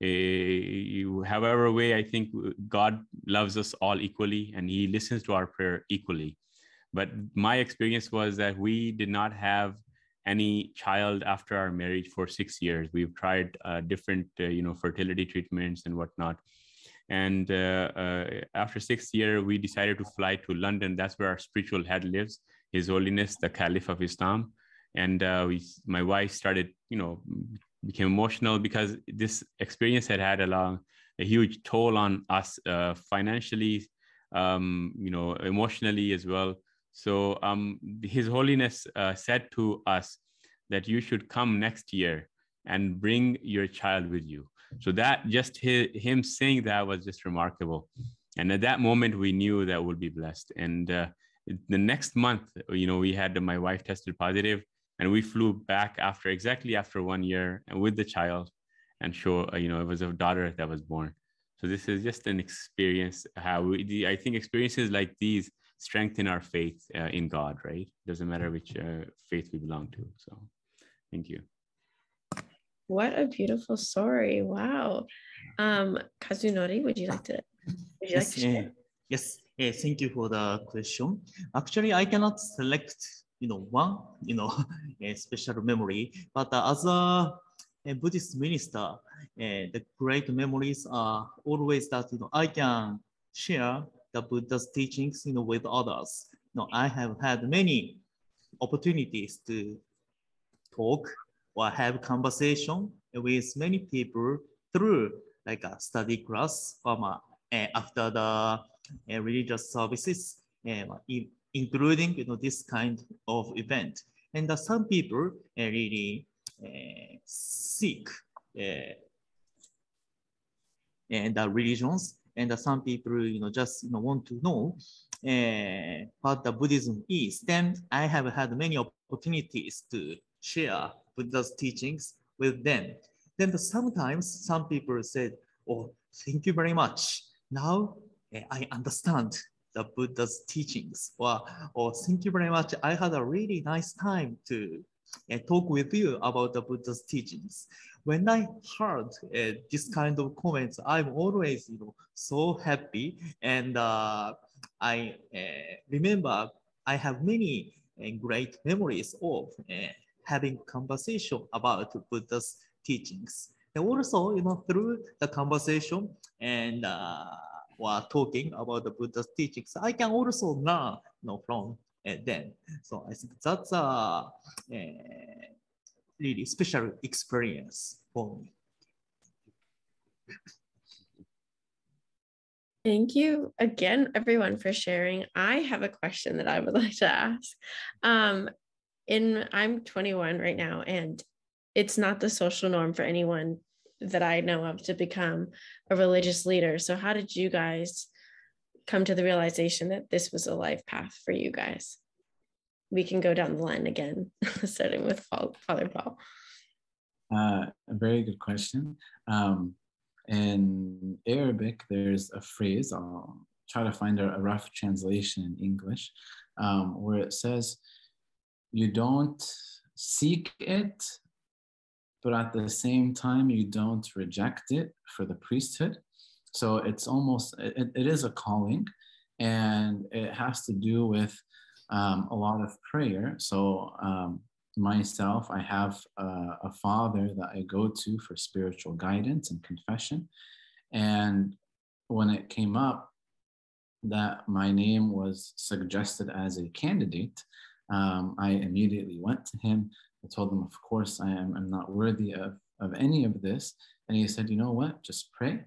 G: you, however way, I think God loves us all equally, and He listens to our prayer equally. But my experience was that we did not have any child after our marriage for six years. We've tried uh, different, uh, you know, fertility treatments and whatnot and uh, uh, after six year, we decided to fly to London. That's where our spiritual head lives, His Holiness the Caliph of Islam. And uh, we, my wife started, you know, became emotional because this experience had had a long, a huge toll on us uh, financially, um, you know, emotionally as well. So um, His Holiness uh, said to us that you should come next year and bring your child with you. So that just his, him saying that was just remarkable. And at that moment, we knew that we'll be blessed. And uh, the next month, you know, we had my wife tested positive, and we flew back after exactly after one year and with the child, and show you know it was a daughter that was born. So this is just an experience. How we, I think experiences like these strengthen our faith uh, in God. Right? Doesn't matter which uh, faith we belong to. So, thank you.
B: What a beautiful story. Wow. Um, Kazunori, would you like to, would you
J: yes,
B: like to share?
J: Uh, yes, uh, thank you for the question. Actually, I cannot select, you know, one, you know, *laughs* a special memory, but uh, as a, a, Buddhist minister, the great memories are always that, you know, I can share the Buddha's teachings, you know, with others. You know, I have had many opportunities to talk or have conversation with many people through like a study class or uh, after the uh, religious services, uh, including you know this kind of event. And uh, some people uh, really uh, seek and the religions, and some people you know just you know want to know what the Buddhism is. Then I have had many opportunities to share Buddha's teachings with them. Then the, sometimes some people said, oh, thank you very much. Now eh, I understand the Buddha's teachings. Or, or thank you very much. I had a really nice time to uh, talk with you about the Buddha's teachings. When I heard uh, this kind of comments, I'm always you know, so happy. And uh, I remember I have many great memories of having conversation about Buddha's teachings. And also, you know, through the conversation and uh, while talking about the Buddha's teachings, I can also learn you know, from uh, them. So I think that's a, a really special experience for me.
B: Thank you again, everyone, for sharing. I have a question that I would *laughs* like to ask. Um, in I'm 21 right now, and it's not the social norm for anyone that I know of to become a religious leader. So, how did you guys come to the realization that this was a life path for you guys? We can go down the line again, *laughs* starting with Father Paul.
E: Uh, a very good question. Um, in Arabic, there's a phrase, I'll try to find a, a rough translation in English, um, where it says, you don't seek it, but at the same time, you don't reject it for the priesthood. So it's almost, it, it is a calling and it has to do with um, a lot of prayer. So, um, myself, I have a, a, father that I go to for spiritual guidance and confession. And when it came up that my name was suggested as a candidate, um, I immediately went to him. I told him, of course, I am I'm not worthy of, of any of this. And he said, you know what? Just pray,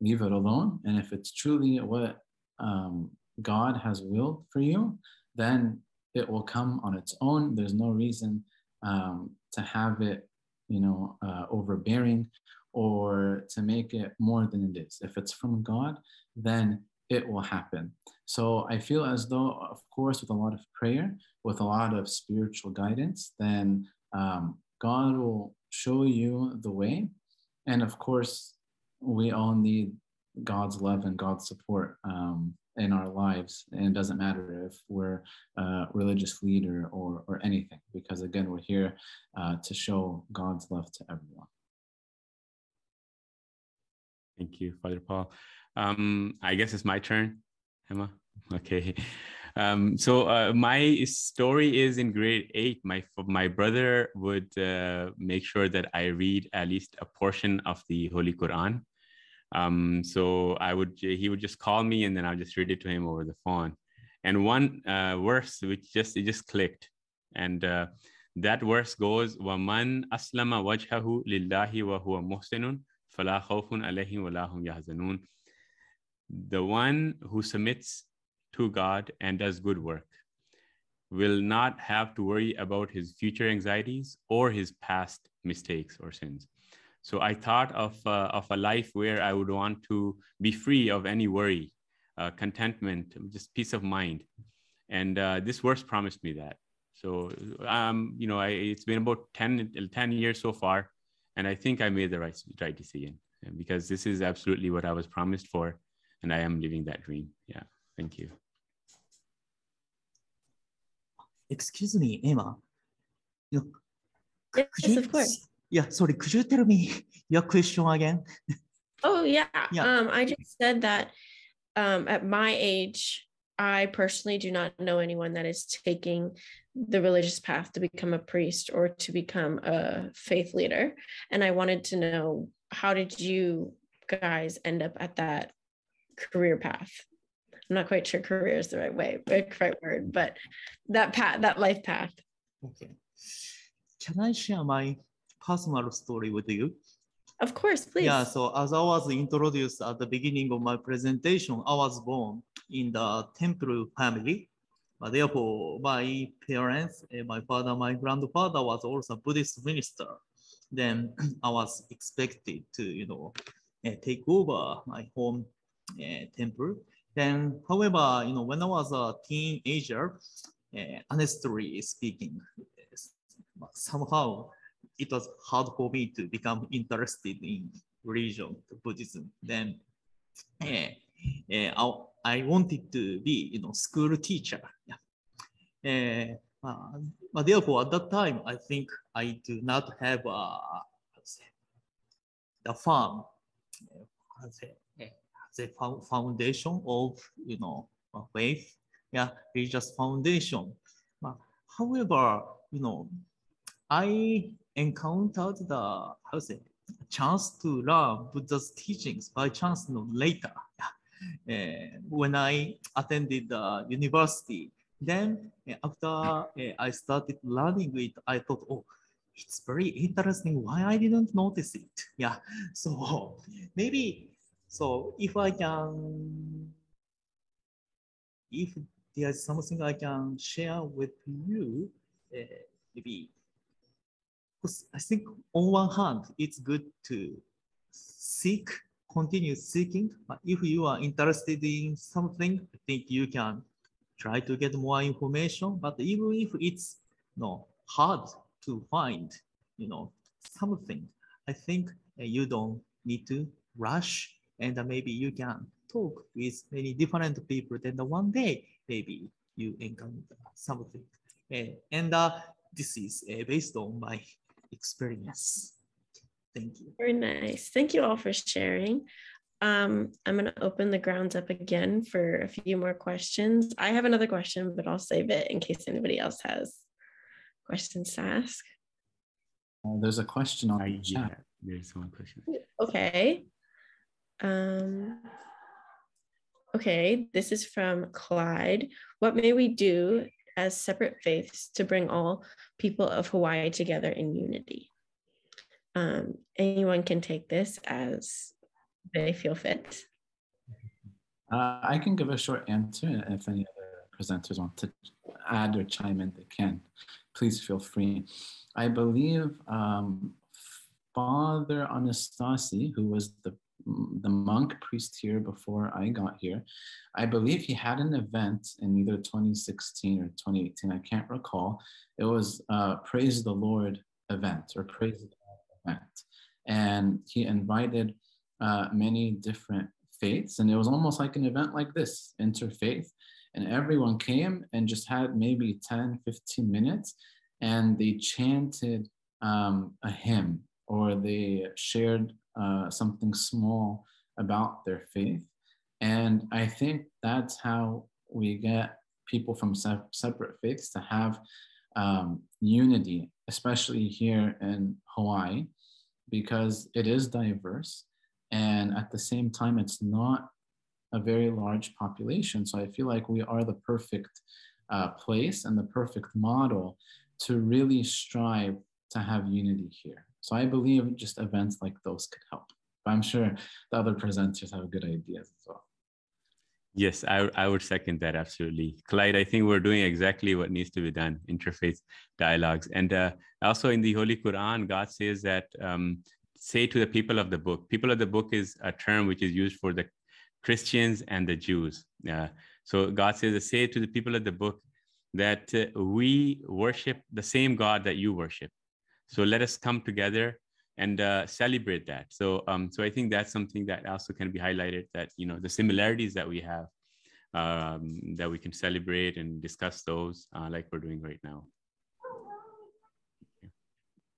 E: leave it alone. And if it's truly what um, God has willed for you, then it will come on its own. There's no reason um, to have it, you know, uh, overbearing or to make it more than it is. If it's from God, then it will happen. So I feel as though, of course, with a lot of prayer, with a lot of spiritual guidance, then um, God will show you the way. And of course, we all need God's love and God's support um, in our lives. And it doesn't matter if we're a religious leader or, or anything, because again, we're here uh, to show God's love to everyone.
G: Thank you, Father Paul. Um, I guess it's my turn, Emma. Okay. Um, so uh, my story is in grade eight. My my brother would uh, make sure that I read at least a portion of the Holy Quran. Um, so I would he would just call me and then I'll just read it to him over the phone. And one uh, verse which just it just clicked, and uh, that verse goes, "Waman aslama wajhahu lillahi wa huwa muhsinun, fala khawfun alayhim wa lahum yahzanun." The one who submits to God and does good work will not have to worry about his future anxieties or his past mistakes or sins. So I thought of, uh, of a life where I would want to be free of any worry, uh, contentment, just peace of mind. And uh, this verse promised me that. So, um, you know, I, it's been about 10, 10 years so far, and I think I made the right, right decision because this is absolutely what I was promised for, and I am living that dream. Yeah, thank you.
J: Excuse me, Emma. You,
B: yes, you, of course.
J: Yeah, sorry, could you tell me your question again?
B: Oh, yeah. yeah. Um, I just said that um, at my age, I personally do not know anyone that is taking the religious path to become a priest or to become a faith leader. And I wanted to know how did you guys end up at that career path? I'm not quite sure career is the right way, right word, but that path, that life path.
J: Okay. Can I share my personal story with you?
B: Of course, please.
J: Yeah, so as I was introduced at the beginning of my presentation, I was born in the temple family. But therefore, my parents, eh, my father, my grandfather was also a Buddhist minister. Then *clears throat* I was expected to, you know, eh, take over my home uh, temple. Then, however, you know, when I was a teenager, uh, honestly speaking, somehow it was hard for me to become interested in religion, Buddhism. Then uh, uh, I, I wanted to be, you know, school teacher. Yeah. Uh, uh, but therefore, at that time, I think I do not have uh, the farm, the foundation of, you know, faith, yeah, religious foundation. But however, you know, I encountered the how say chance to learn Buddha's teachings by chance know, later. Uh, *laughs* when I attended the university, then uh, after uh, I started learning it, I thought, oh, it's very interesting. Why I didn't notice it? *laughs* Yeah. So maybe so if I can, if there's something I can share with you, uh, I think on one hand, it's good to seek, continue seeking. But if you are interested in something, I think you can try to get more information. But even if it's you know, hard to find, you know, something, I think uh, you don't need to rush and maybe you can talk with many different people. Then one day, maybe you encounter something. Uh, and uh, this is uh, based on my experience. Thank you.
B: Very nice. Thank you all for sharing. Um, I'm going to open the grounds up again for a few more questions. I have another question, but I'll save it in case anybody else has questions to ask.
E: Uh, there's a question on the
G: chat. There's one question.
B: Okay. Um, okay, this is from Clyde. What may we do as separate faiths to bring all people of Hawaii together in unity. Um, anyone can take this as they feel fit.
E: Uh, I can give a short answer and if any other presenters want to add or chime in, they can. Please feel free. I believe um, Father Anastasi, who was the the monk priest here before I got here, I believe he had an event in either 2016 or 2018. I can't recall. It was uh, Praise the Lord event or Praise the Lord event. And he invited uh, many different faiths. And it was almost like an event like this, interfaith. And everyone came and just had maybe 10, 15 minutes and they chanted um, a hymn or they shared uh, something small about their faith. And I think that's how we get people from se- separate faiths to have um, unity, especially here in Hawaii, because it is diverse. And at the same time, it's not a very large population. So I feel like we are the perfect uh, place and the perfect model to really strive to have unity here. So I believe just events like those could help. But I'm sure the other presenters have good ideas as well.
G: Yes, I, I would second that absolutely. Clyde, I think we're doing exactly what needs to be done interfaith dialogues. And uh, also in the Holy Quran, God says that um, say to the people of the book, people of the book is a term which is used for the Christians and the Jews. Uh, so God says, say to the people of the book that uh, we worship the same God that you worship. So let us come together and uh, celebrate that. So, um, so I think that's something that also can be highlighted. That you know the similarities that we have, um, that we can celebrate and discuss those, uh, like we're doing right now.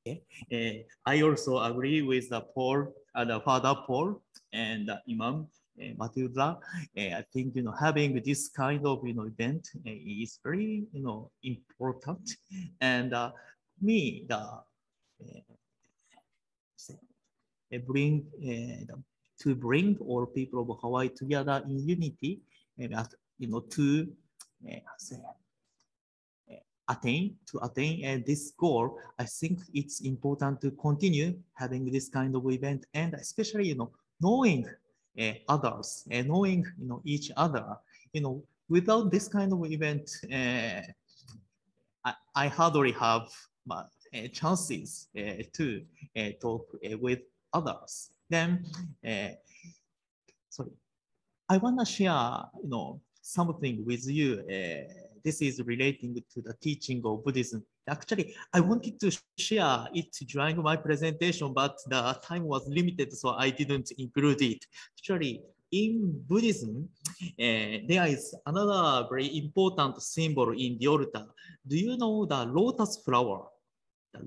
J: Okay. Uh, I also agree with the Paul, uh, the Father Paul and Imam uh, Matiullah. Uh, I think you know having this kind of you know event uh, is very you know important. And uh, me, the bring uh, to bring all people of Hawaii together in unity, and you know to say, attain to attain uh, this goal, I think it's important to continue having this kind of event and especially you know knowing uh, others and knowing you know each other. You know, without this kind of event, uh, I, I hardly have uh, chances uh, to uh, talk with others. Then, sorry, I want to share you know something with you this is relating to the teaching of Buddhism. Actually, I wanted to share it during my presentation, but the time was limited, so I didn't include it. Actually, in Buddhism, uh, there is another very important symbol in the altar. Do you know the lotus flower?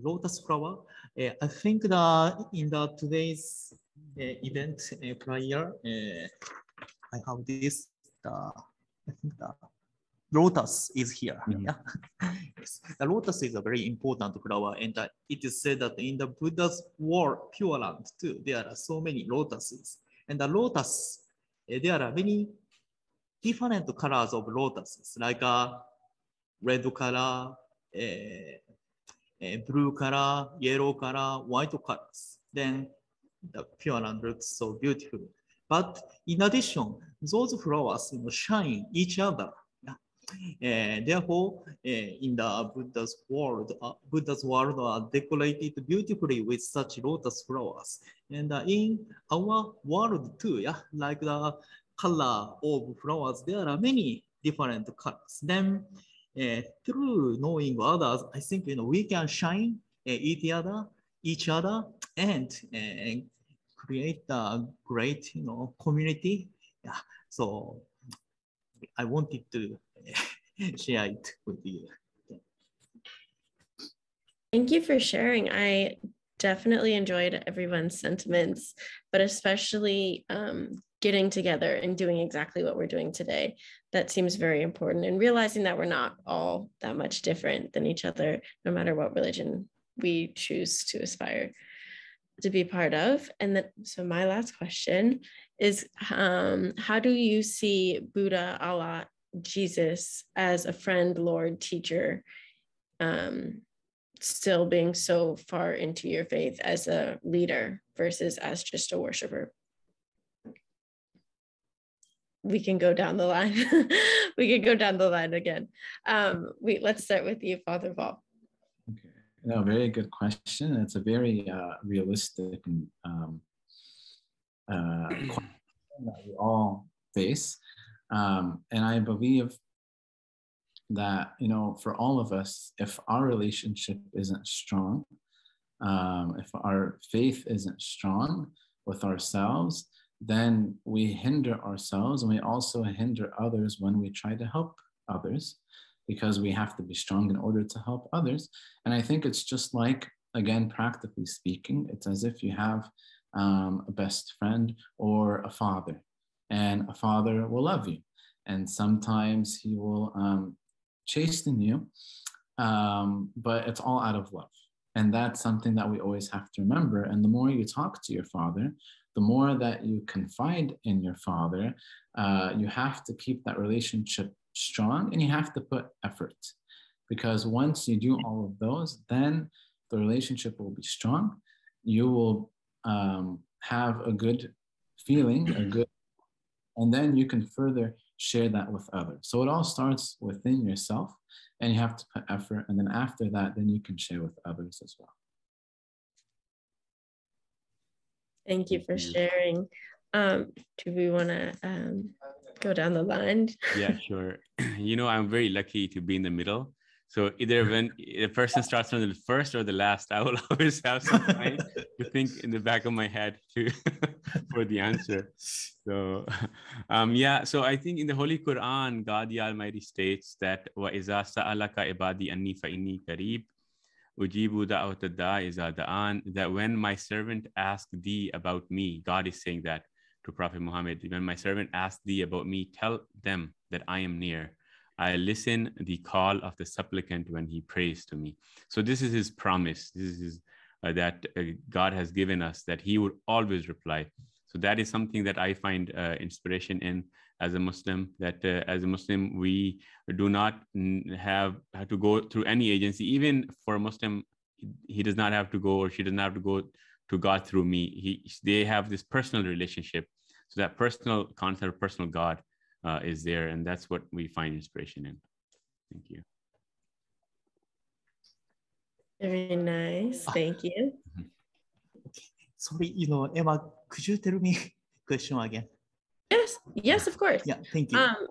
J: Lotus flower. Uh, I think that in the today's uh, event uh, prior, I have this. The I think the lotus is here. Mm -hmm. yeah? *laughs* yes. The lotus is a very important flower, and uh, it is said that in the Buddha's world, Pure Land too, there are so many lotuses. And the lotus, uh, there are many different colors of lotuses, like a uh, red color, blue color, yellow color, white colors. Then the Pure Land looks so beautiful. But in addition, those flowers you know, shine each other uh, therefore, uh, in the Buddha's world, uh, Buddha's world are decorated beautifully with such lotus flowers. And in our world too, yeah, like the color of flowers, there are many different colors. Then uh, through knowing others, I think you know we can shine uh, each other, each other, and uh, create a great you know community. Yeah. So I wanted to *laughs* share it with you.
B: Thank you for sharing. I definitely enjoyed everyone's sentiments, but especially um, getting together and doing exactly what we're doing today. That seems very important and realizing that we're not all that much different than each other, no matter what religion we choose to aspire to be part of. And then, so my last question is um, how do you see Buddha, Allah, Jesus as a friend, Lord, teacher, um, still being so far into your faith as a leader versus as just a worshiper? We can go down the line. *laughs* we can go down the line again. Um, we let's start with you, Father Paul.
E: Okay, no, very good question. It's a very uh, realistic and um, uh, question that we all face, um, and I believe that you know for all of us, if our relationship isn't strong, um, if our faith isn't strong with ourselves, then we hinder ourselves and we also hinder others when we try to help others because we have to be strong in order to help others. And I think it's just like, again, practically speaking, it's as if you have um, a best friend or a father, and a father will love you. And sometimes he will um, chasten you, um, but it's all out of love. And that's something that we always have to remember. And the more you talk to your father, the more that you confide in your father, uh, you have to keep that relationship strong and you have to put effort. Because once you do all of those, then the relationship will be strong. You will um, have a good feeling, a good, and then you can further share that with others. So it all starts within yourself and you have to put effort. And then after that, then you can share with others as well.
B: Thank you for sharing. Um, do we want to um, go down the line?
G: yeah, *laughs* sure. *clears throat* You know, I'm very lucky to be in the middle. So either when a person starts from the first or the last, I will *laughs* always have some time to think in the back of my head to *laughs* for the answer. So um, yeah, so I think in the Holy Quran, God the Almighty states that wa iza sa'alaka ibadi anni fa inni qarib ujibu da'an that when my servant asked thee about me, God is saying that to Prophet Muhammad, when my servant asked thee about me, tell them that I am near. I listen the call of the supplicant when he prays to me. So this is his promise. This is his, uh, that uh, God has given us that he would always reply. So that is something that I find uh, inspiration in as a Muslim. That uh, as a Muslim, we do not have, have to go through any agency. Even for a Muslim, he does not have to go or she does not have to go to God through me. He, they have this personal relationship. So that personal concept, personal God, uh, is there, and that's what we find inspiration in. Thank you.
B: Very nice. Thank you.
J: Sorry, you know, Emma, could you tell me question again?
B: Yes, yes, of course.
J: Yeah, thank you.
B: Um,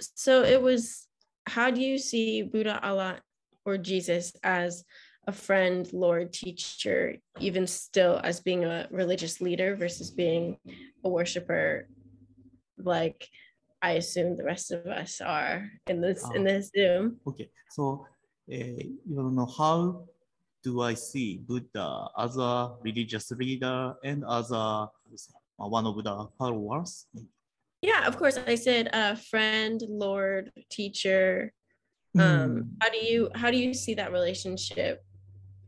B: so it was, how do you see Buddha, Allah, or Jesus as a friend, Lord, teacher, even still as being a religious leader versus being a worshiper, like I assume the rest of us are in this in this Zoom.
J: Okay, so uh, you know how do I see Buddha as a religious leader and as a one of the followers?
B: Yeah, of course. I said uh, friend, Lord, teacher. Um, mm. How do you how do you see that relationship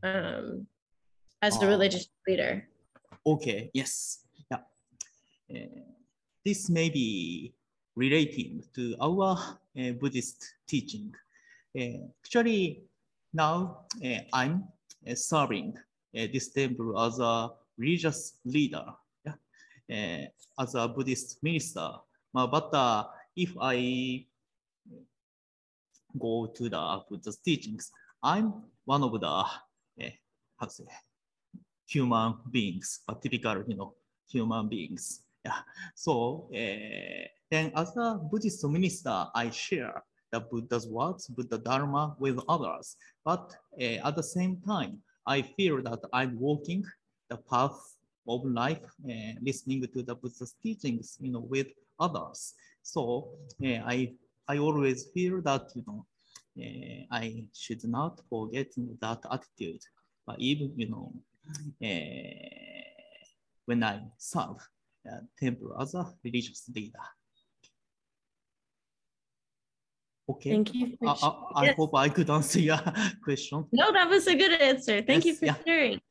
B: um, as the uh, religious leader?
J: Okay. Yes. Yeah. Uh, this may be relating to our uh, Buddhist teaching. Uh, actually, now uh, I'm uh, serving this temple as a religious leader, yeah, as a Buddhist minister. But if I go to the Buddhist teachings, I'm one of the how to say, human beings, a typical, you know, human beings. Yeah. So uh, then as a Buddhist minister, I share the Buddha's words, Buddha Dharma with others. But uh, at the same time, I feel that I'm walking the path of life, uh, listening to the Buddha's teachings, you know, with others. So uh, I, I always feel that, you know, uh, I should not forget that attitude. But even, you know, uh, when I serve uh, temple as a religious leader. Okay.
B: Thank you.
J: I, I, I yes. hope I could answer your *laughs* question.
B: No, that was a good answer. Thank yes, you for yeah. sharing.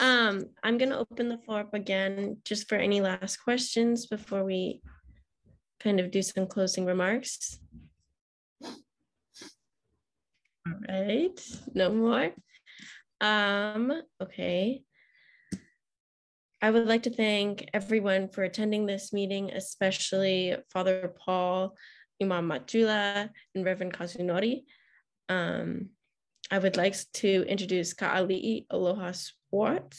B: Um, I'm going to open the floor up again just for any last questions before we kind of do some closing remarks. All right, no more. Um, okay. I would like to thank everyone for attending this meeting, especially Father Paul, Imam Matiullah, and Reverend Kazunori. Um, I would like to introduce Ka'ali'i Aloha Sport.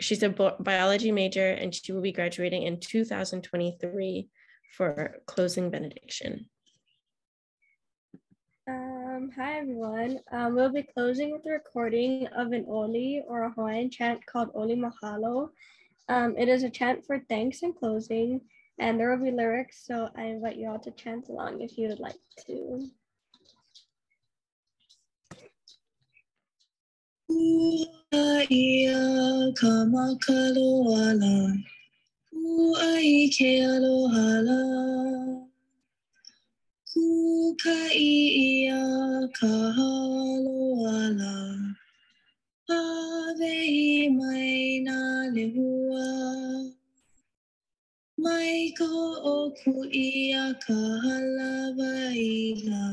B: She's a biology major and she will be graduating in 2023 for closing benediction.
L: Um, hi everyone. Um, we'll be closing with a recording of an Oli or a Hawaiian chant called Oli Mahalo. Um, it is a chant for thanks and closing, and there will be lyrics, so I invite you all to chant along if you would like to. Ia kamakalo ai ke alohala. Ku ka ia kahalo ala. Ave mai na lehua. Mai ko o ku ia ka halawa ila.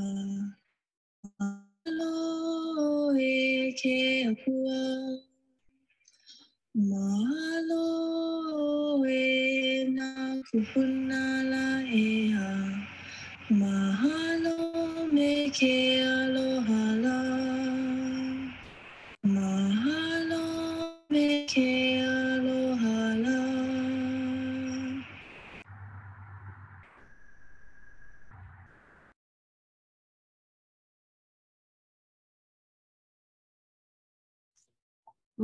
L: Alo e ke apua. Mahalo e na kupuna la e ha. Mahalo me ke aloha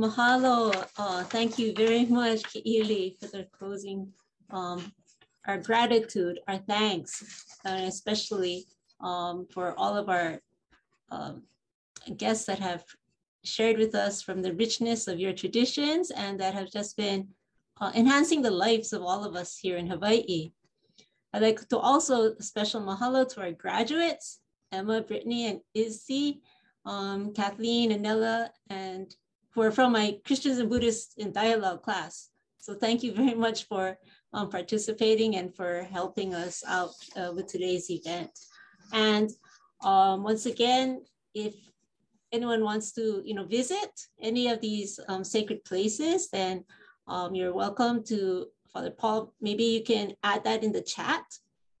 L: Mahalo.
A: Uh, thank you very much, Ki'ili, for the closing. Um, our gratitude, our thanks, and especially um, for all of our um, guests that have shared with us from the richness of your traditions and that have just been uh, enhancing the lives of all of us here in Hawaii. I'd like to also special mahalo to our graduates, Emma, Brittany, and Izzy, um, Kathleen, and Nella, and who are from my Christians and Buddhists in Dialogue class. So thank you very much for um, participating and for helping us out uh, with today's event. And um, once again, if anyone wants to you know, visit any of these um, sacred places, then um, you're welcome to Father Paul. Maybe you can add that in the chat,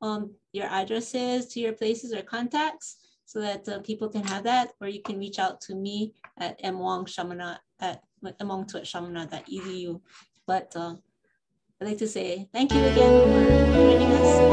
A: um, your addresses to your places or contacts so that uh, people can have that, or you can reach out to me at mwong at mwong But uh, I'd like to say thank you again for joining us